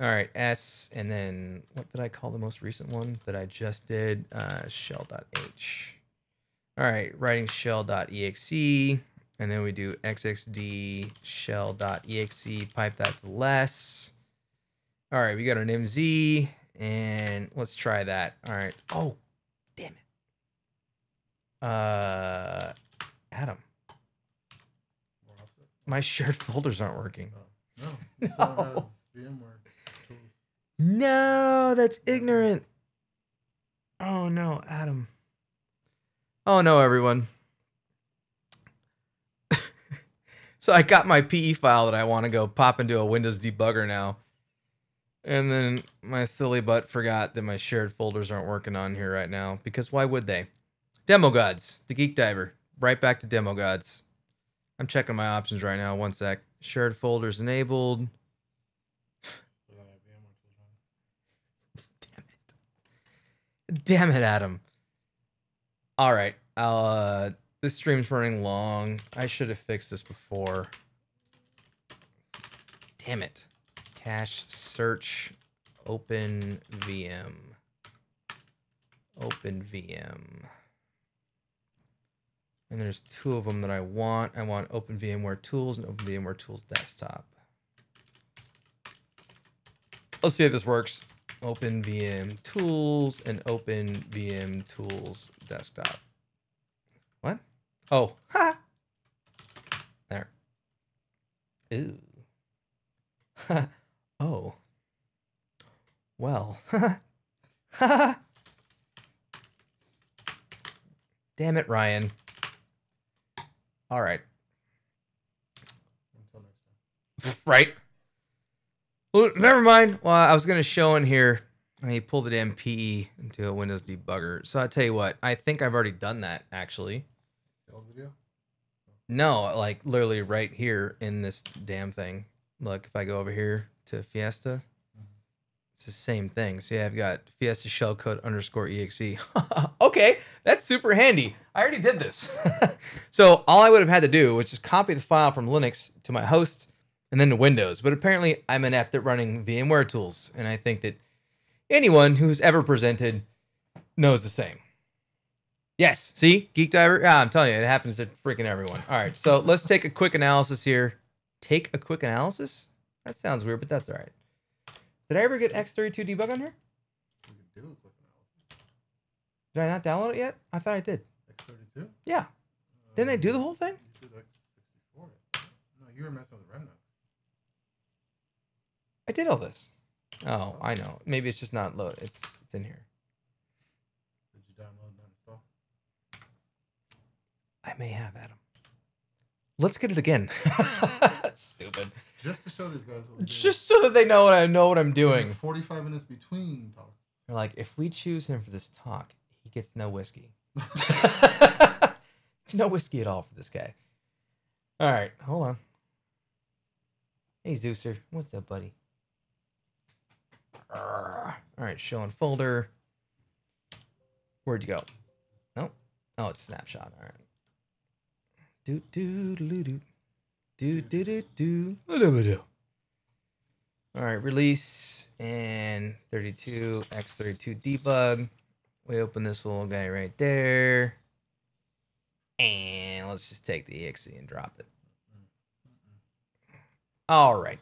All right, S, and then what did I call the most recent one that I just did? Uh, shell.h. All right, writing shell.exe, and then we do xxd shell.exe, pipe that to less. All right, we got an MZ, and let's try that. All right. Oh, damn it. Uh, Adam, my shared <laughs> folders aren't working. Oh, no. you still don't have VMware. No, that's ignorant. Oh no, Adam. Oh no, everyone. So I got my PE file that I want to go pop into a Windows debugger now. And then my silly butt forgot that my shared folders aren't working on here right now because why would they? Demo Gods, the Geek Diver. Right back to Demo Gods. I'm checking my options right now. One sec. Shared folders enabled. Tools on. Damn it, Adam. All right. I'll uh this stream's running long. I should have fixed this before. Damn it. Cache search open VM. Open VM. And there's two of them that I want. I want Open VMware Tools and Open VMware Tools Desktop. Let's see if this works. Open VM Tools and Open VM Tools Desktop. Oh, ha. There. Ooh. <laughs> oh. Well. <laughs> Damn it, Ryan. All right. Until next time. <laughs> Right. Well, never mind. Well, I was gonna show in here. I pulled the damn PE into a Windows debugger. So I tell you what, I think I've already done that actually. Old video? No, like literally right here in this damn thing. Look, if I go over here to Fiesta, mm-hmm. it's the same thing. See, I've got Fiesta shellcode underscore exe. <laughs> okay, that's super handy. I already did this. <laughs> so all I would have had to do was just copy the file from Linux to my host and then to Windows. But apparently I'm adept at running VMware tools, and I think that anyone who's ever presented knows the same. Yes, see, Geek Diver. Yeah, I'm telling you, it happens to freaking everyone. All right, so let's take a quick analysis here. Take a quick analysis? That sounds weird, but that's all right. Did I ever get X32 debug on here? We could do a quick analysis. Did I not download it yet? I thought I did. X32? Yeah. Didn't I do the whole thing? You did X64. I. No, you were messing with Remnux. I did all this. Oh, I know. Maybe it's just not loaded. It's it's in here. Did you download and install? I may have Adam. Let's get it again. <laughs> Stupid. Just to show these guys what we did. Just so that they know what I know what I'm Give them doing. 45 minutes between talks. They're like, if we choose him for this talk, he gets no whiskey. <laughs> <laughs> no whiskey at all for this guy. All right, hold on. Hey, Zeuser. What's up, buddy? Arrgh. All right, showing folder. Where'd you go? Nope. Oh, it's snapshot. All right. Do do do do do do do do do do. All right, release and 32 x32 debug. We open this little guy right there. And let's just take the exe and drop it. All right.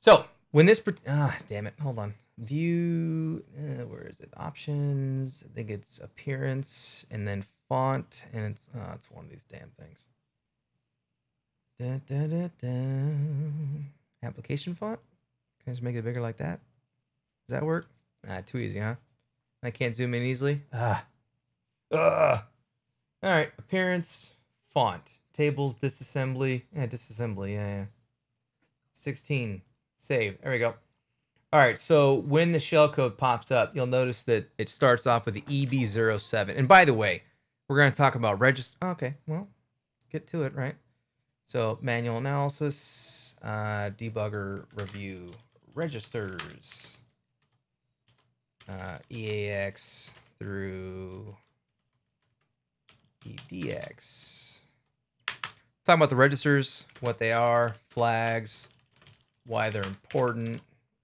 So when this, ah, damn it, hold on. View, uh, where is it? Options. I think it's appearance and then font, and it's, oh, it's one of these damn things. Da, da, da, da. Application font. Can I just make it bigger like that? Does that work? Ah, too easy, huh? I can't zoom in easily. Ah. Ugh. All right. Appearance, font, tables, disassembly. Yeah, disassembly. Yeah, yeah. 16. Save. There we go. All right. So when the shellcode pops up, you'll notice that it starts off with the EB07. And by the way, we're going to talk about register. Okay. Well, get to it, right? So manual analysis, uh, debugger review, registers, uh, EAX through EDX. Talking about the registers, what they are, flags, why they're important.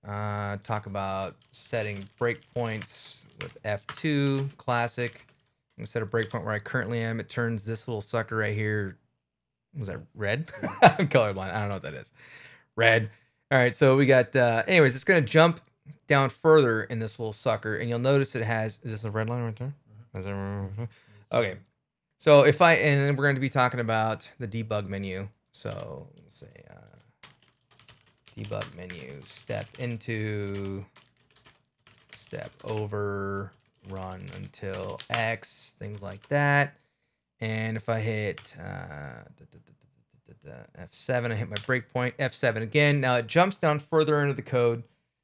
Uh, talk about setting breakpoints with F2, classic. Instead of breakpoint where I currently am, it turns this little sucker right here. Was that red? <laughs> I'm colorblind. I don't know what that is. Red. All right. So we got, uh, anyways, it's going to jump down further in this little sucker, and you'll notice it has, is this a red line right there? Okay. So if I and then we're going to be talking about the debug menu. So let's say uh, debug menu. Step into. Step over. Run until X. Things like that. And if I hit uh, da- da- da- da- da- da- F7, I hit my breakpoint. F7 again. Now it jumps down further into the code.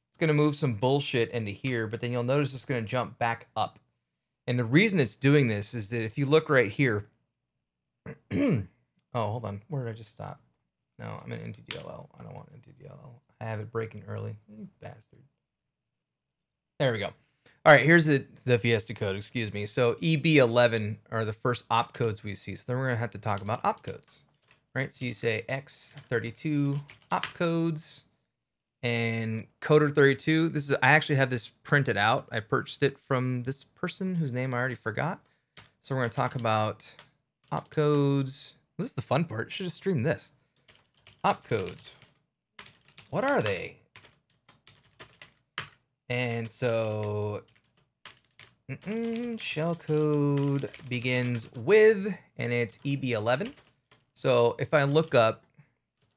It's going to move some bullshit into here, but then you'll notice it's going to jump back up. And the reason it's doing this is that if you look right here, <clears throat> oh, hold on, where did I just stop? No, I'm in NTDLL. I don't want NTDLL. I have it breaking early. You bastard. There we go. All right, here's the, the Fiesta code, excuse me. So EB11 are the first opcodes we see. So then we're going to have to talk about opcodes, right? So you say X32 opcodes and coder 32 this is i actually have this printed out. I purchased it from this person whose name i already forgot. So we're going to talk about opcodes. This is the fun part. Should have streamed this. Opcodes. What are they? And so Mm-mm, shellcode begins with, and it's EB11. So if I look up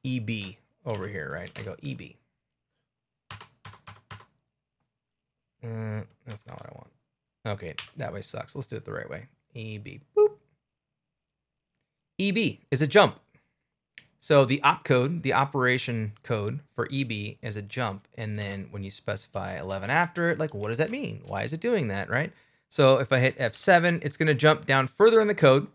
EB over here, right? I go EB. Uh, that's not what I want. Okay, that way sucks. Let's do it the right way. EB. Boop. EB is a jump. So the opcode, the operation code for EB is a jump. And then when you specify 11 after it, like what does that mean? Why is it doing that, right? So if I hit F7, it's going to jump down further in the code.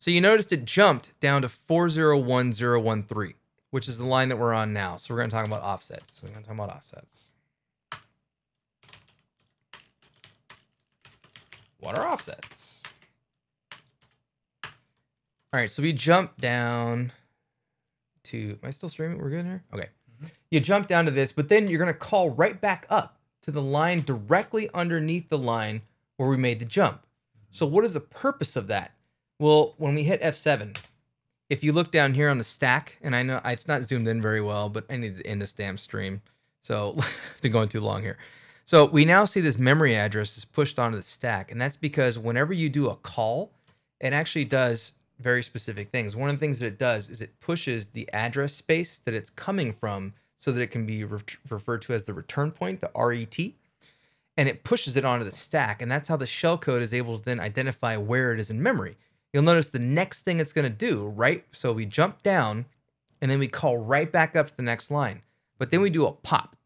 So you noticed it jumped down to 401013, which is the line that we're on now. So we're going to talk about offsets. So we're going to talk about offsets. What are offsets? All right, so we jump down to. Am I still streaming? We're good here? Okay. Mm-hmm. You jump down to this, but then you're going to call right back up to the line directly underneath the line where we made the jump. Mm-hmm. So, what is the purpose of that? Well, when we hit F7, if you look down here on the stack, and I know it's not zoomed in very well, but I need to end this damn stream. So, I've <laughs> been going too long here. So, we now see this memory address is pushed onto the stack, and that's because whenever you do a call, it actually does very specific things. One of the things that it does is it pushes the address space that it's coming from so that it can be re- referred to as the return point, the RET, and it pushes it onto the stack. And that's how the shellcode is able to then identify where it is in memory. You'll notice the next thing it's going to do, right? So we jump down and then we call right back up to the next line. But then we do a pop.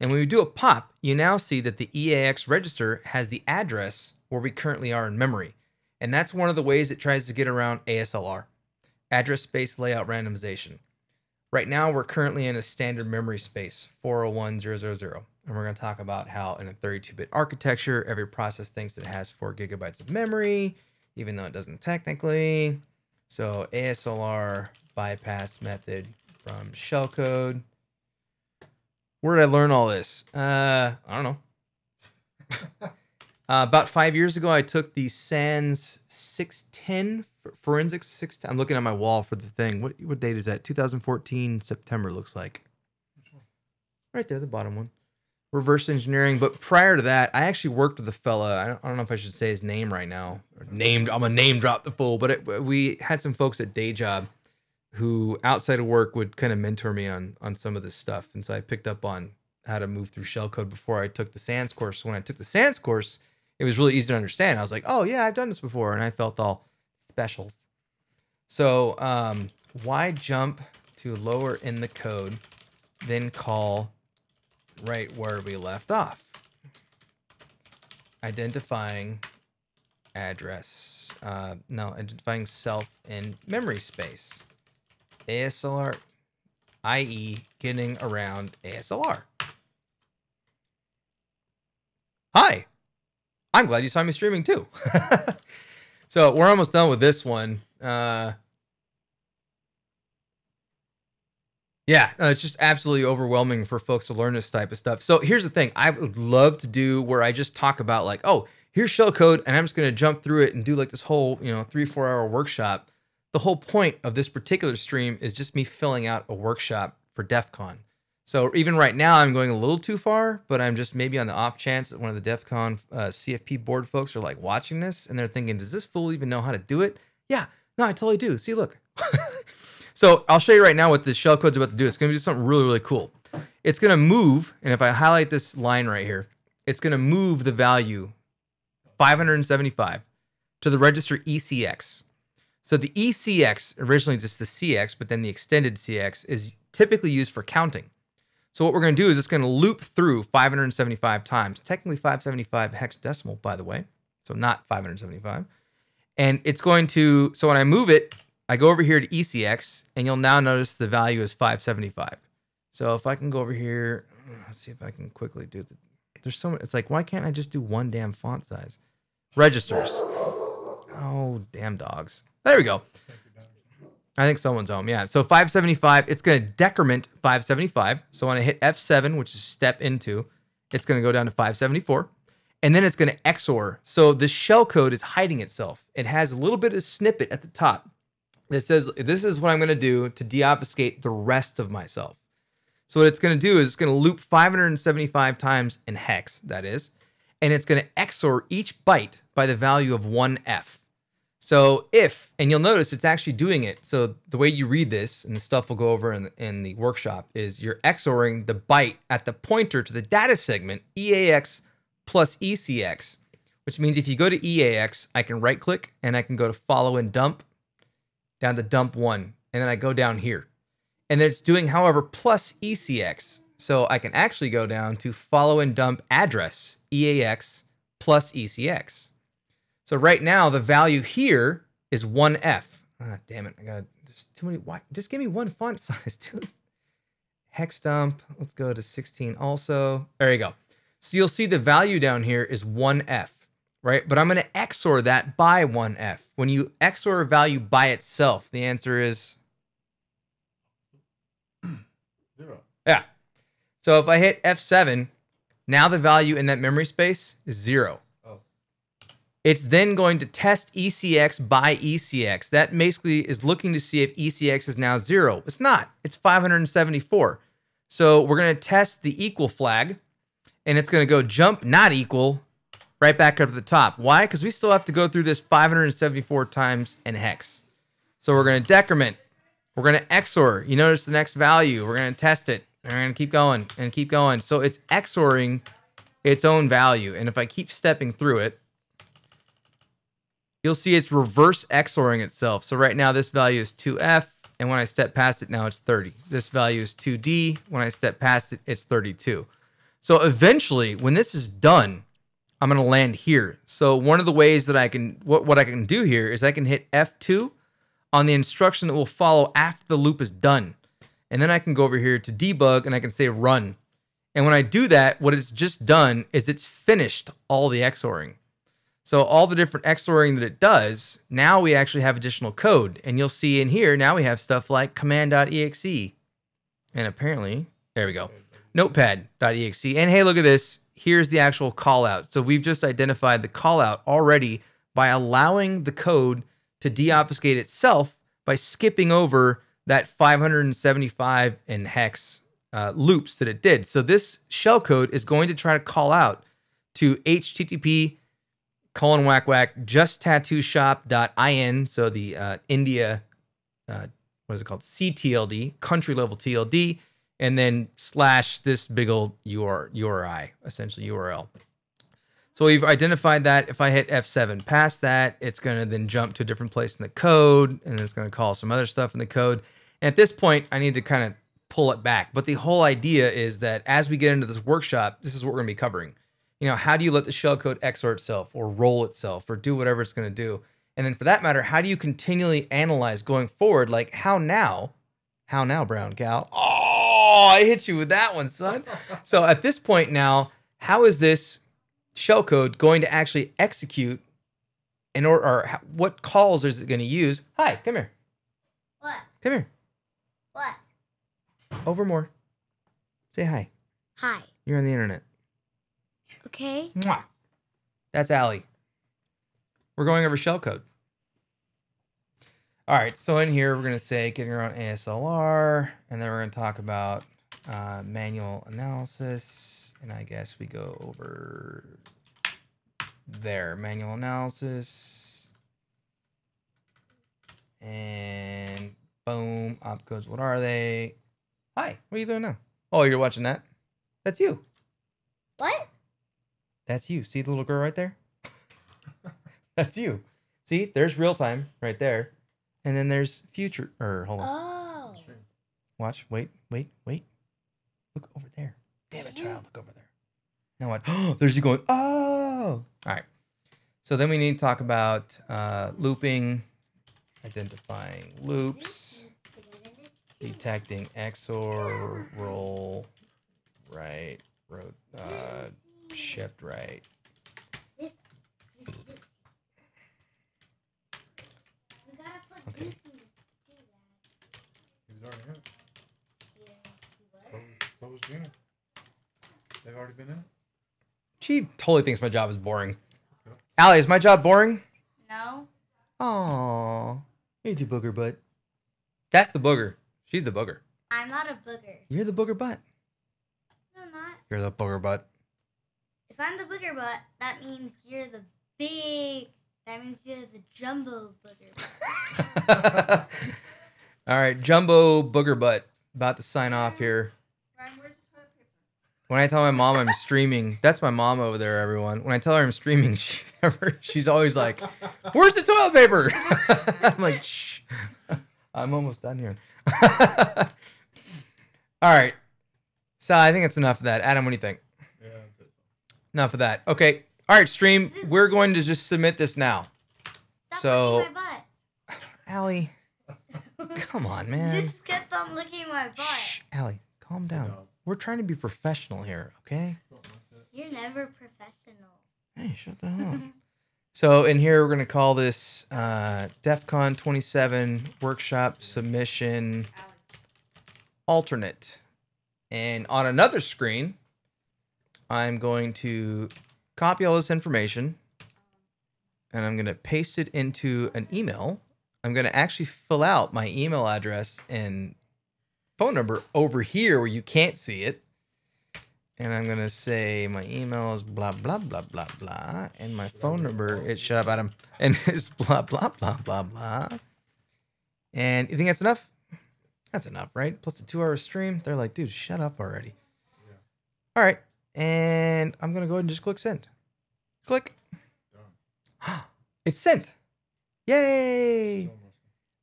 And when we do a pop, you now see that the EAX register has the address where we currently are in memory. And that's one of the ways it tries to get around ASLR, address space layout randomization. Right now, we're currently in a standard memory space, 401000. And we're going to talk about how in a 32 bit architecture, every process thinks it has four gigabytes of memory, even though it doesn't technically. So, ASLR bypass method from shellcode. Where did I learn all this? Uh, I don't know. <laughs> Uh, about five years ago, I took the SANS 610 forensics 610. I'm looking at my wall for the thing. What what date is that? 2014 September looks like. Right there, the bottom one. Reverse engineering. But prior to that, I actually worked with a fella. I don't, I don't know if I should say his name right now. Named. I'm a name drop the fool. But it, we had some folks at day job who outside of work would kind of mentor me on on some of this stuff, and so I picked up on how to move through shellcode before I took the SANS course. When I took the SANS course it was really easy to understand. I was like, oh yeah, I've done this before, and I felt all special. So um, why jump to lower in the code, then call right where we left off? Identifying address. Uh, no, identifying self in memory space. ASLR, i.e., getting around ASLR. Hi, I'm glad you saw me streaming too. <laughs> so we're almost done with this one. Uh, yeah, uh, it's just absolutely overwhelming for folks to learn this type of stuff. So here's the thing: I would love to do where I just talk about like, oh, here's shellcode, and I'm just going to jump through it and do like this whole, you know, three four hour workshop. The whole point of this particular stream is just me filling out a workshop for DEF CON. So even right now, I'm going a little too far, but I'm just maybe on the off chance that one of the DEF CON uh, CFP board folks are like watching this and they're thinking, does this fool even know how to do it? Yeah, no, I totally do. See, look. <laughs> so I'll show you right now what the shellcode's about to do. It's going to do something really, really cool. It's going to move, and if I highlight this line right here, it's going to move the value 575 to the register ECX. So the ECX, originally just the CX, but then the extended CX, is typically used for counting. So what we're going to do is it's going to loop through 575 times. Technically 575 hexadecimal, by the way. So not 575. And it's going to, so when I move it, I go over here to ECX, and you'll now notice the value is 575. So if I can go over here, let's see if I can quickly do the, there's so much, it's like, why can't I just do one damn font size? Registers. Oh, damn dogs. There we go. I think someone's home. Yeah. So 575, it's going to decrement 575. So when I hit F7, which is step into, it's going to go down to 574. And then it's going to XOR. So the shell code is hiding itself. It has a little bit of snippet at the top that says, this is what I'm going to do to deobfuscate the rest of myself. So what it's going to do is it's going to loop 575 times in hex, that is. and it's going to XOR each byte by the value of 1F. So if, and you'll notice it's actually doing it. So the way you read this, and the stuff we'll go over in, in the workshop, is you're XORing the byte at the pointer to the data segment, EAX plus ECX, which means if you go to EAX, I can right click and I can go to follow and dump down to dump one. And then I go down here. And then it's doing, however, plus ECX. So I can actually go down to follow and dump address, EAX plus ECX. So right now the value here is 1F. Ah, damn it. I got there's too many. Why? Just give me one font <laughs> size, dude. Hex dump. Let's go to 16 also. There you go. So you'll see the value down here is 1F, right? But I'm going to XOR that by 1F. When you XOR a value by itself, the answer is <clears throat> Zero. yeah. So if I hit F7, now the value in that memory space is zero. It's then going to test ECX by ECX. That basically is looking to see if ECX is now zero. It's not. It's 574. So we're going to test the equal flag, and it's going to go jump not equal right back up to the top. Why? Because we still have to go through this 574 times in hex. So we're going to decrement. We're going to XOR. You notice the next value. We're going to test it. And we're to keep going and keep going. So it's XORing its own value. And if I keep stepping through it, you'll see it's reverse XORing itself. So right now this value is 2F. And when I step past it, now it's 30. This value is 2D. When I step past it, it's 32. So eventually, when this is done, I'm going to land here. So one of the ways that I can, what, what I can do here is I can hit F2 on the instruction that will follow after the loop is done. And then I can go over here to debug and I can say run. And when I do that, what it's just done is it's finished all the XORing. So all the different XORing that it does, now we actually have additional code. And you'll see in here, now we have stuff like command.exe. And apparently, there we go, notepad.exe. And hey, look at this. Here's the actual callout. So we've just identified the callout already by allowing the code to deobfuscate itself by skipping over that 575 in hex uh, loops that it did. So this shellcode is going to try to call out to http colon whack whack just tattoo shop.in. So the uh, India, uh, what is it called? CTLD, country level TLD, and then slash this big old UR, essentially URL. So we've identified that if I hit F7 past that, it's going to then jump to a different place in the code and it's going to call some other stuff in the code. And at this point, I need to kind of pull it back. But the whole idea is that as we get into this workshop, this is what we're going to be covering. You know, how do you let the shellcode XOR itself or roll itself or do whatever it's going to do? And then for that matter, how do you continually analyze going forward? Like, how now? How now, brown cow? Oh, I hit you with that one, son. <laughs> so at this point now, how is this shellcode going to actually execute in order, or how- what calls is it going to use? Hi, come here. What? Come here. What? Over more. Say hi. Hi. You're on the internet. Okay. Mwah. That's Allie. We're going over shellcode. All right, so in here we're gonna say getting around ASLR, and then we're gonna talk about uh, manual analysis, and I guess we go over there, manual analysis, and boom, opcodes. What are they? Hi, what are you doing now? Oh, you're watching that. That's you. What? That's you. See the little girl right there? <laughs> That's you. See, there's real time right there. And then there's future or hold on. Oh. Watch. Wait, wait, wait. Look over there. Damn it, child. Look over there. Now what? Oh, <gasps> there's you going, oh. All right. So then we need to talk about uh, looping, identifying loops, detecting XOR, roll, right, road, uh, shift right. This, this Zeus. We gotta put Okay. Zeus in this too, Dad. He was already in. Yeah. So was, so was Gina. They've already been in. She totally thinks my job is boring. Allie, is my job boring? No. Aww. Ain't you booger butt? That's the booger. She's the booger. I'm not a booger. You're the booger butt. No, I'm not. You're the booger butt. If I'm the booger butt, that means you're the big. That means you're the jumbo booger. butt. <laughs> All right, Jumbo Booger Butt about to sign off here. Ryan, where's the toilet paper? When I tell my mom I'm streaming, that's my mom over there, everyone. When I tell her I'm streaming, <laughs> she never, she's always like, Where's the toilet paper? <laughs> I'm like, Shh. I'm almost done here. All right. So I think that's enough of that. Adam, what do you think? Yeah, that's it. Enough of that. Okay. All right, stream. We're going to just submit this now. Stop So- licking my <sighs> Allie, come on, <laughs> man. Just kept on licking my butt. Shh, Allie, calm down. dog. We're trying to be professional here, okay? Something like that. You're never professional. Hey, shut the hell up. <laughs> So in here we're gonna call this uh, DEF CON 27 workshop submission alternate. And on another screen, I'm going to copy all this information and I'm gonna paste it into an email. I'm gonna actually fill out my email address and phone number over here where you can't see it. And I'm gonna say my email is blah blah blah blah blah, and my phone number is shut up, Adam, <laughs> and it's blah blah blah blah blah. And you think that's enough? That's enough, right? Plus a two-hour stream. They're like, dude, shut up already. Yeah. All right, and I'm gonna go ahead and just click send. Click. <gasps> It's sent. Yay!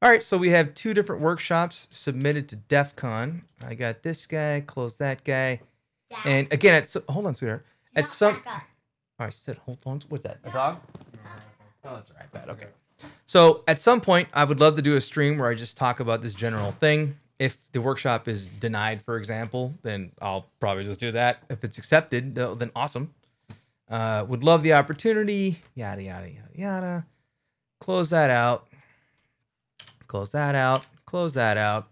All right, so we have two different workshops submitted to DEF CON. I got this guy, close that guy, Dad, and again, it's hold on, sweetheart. At some, all right, sit, hold on. What's that? A dog? No, Oh, that's all right. Bad. Okay. So at some point, I would love to do a stream where I just talk about this general thing. If the workshop is denied, for example, then I'll probably just do that. If it's accepted, then awesome. Uh, would love the opportunity. Yada yada yada yada. Close that out. Close that out. Close that out.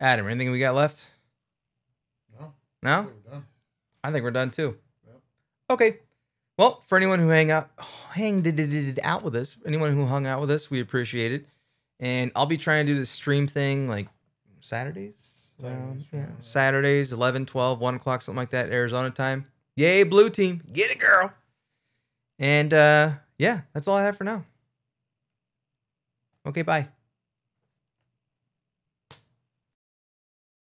Adam, anything we got left? no. No. Okay, we're done. I think we're done too. Yep. Okay. Well, for anyone who hang out, hanged it- it- it out with us, anyone who hung out with us, we appreciate it. And I'll be trying to do this stream thing like Saturdays. Saturdays, yeah. Saturdays, 11, 12, 1 o'clock, something like that, Arizona time. Yay, blue team. Get it, girl. And uh, yeah, that's all I have for now. Okay, bye.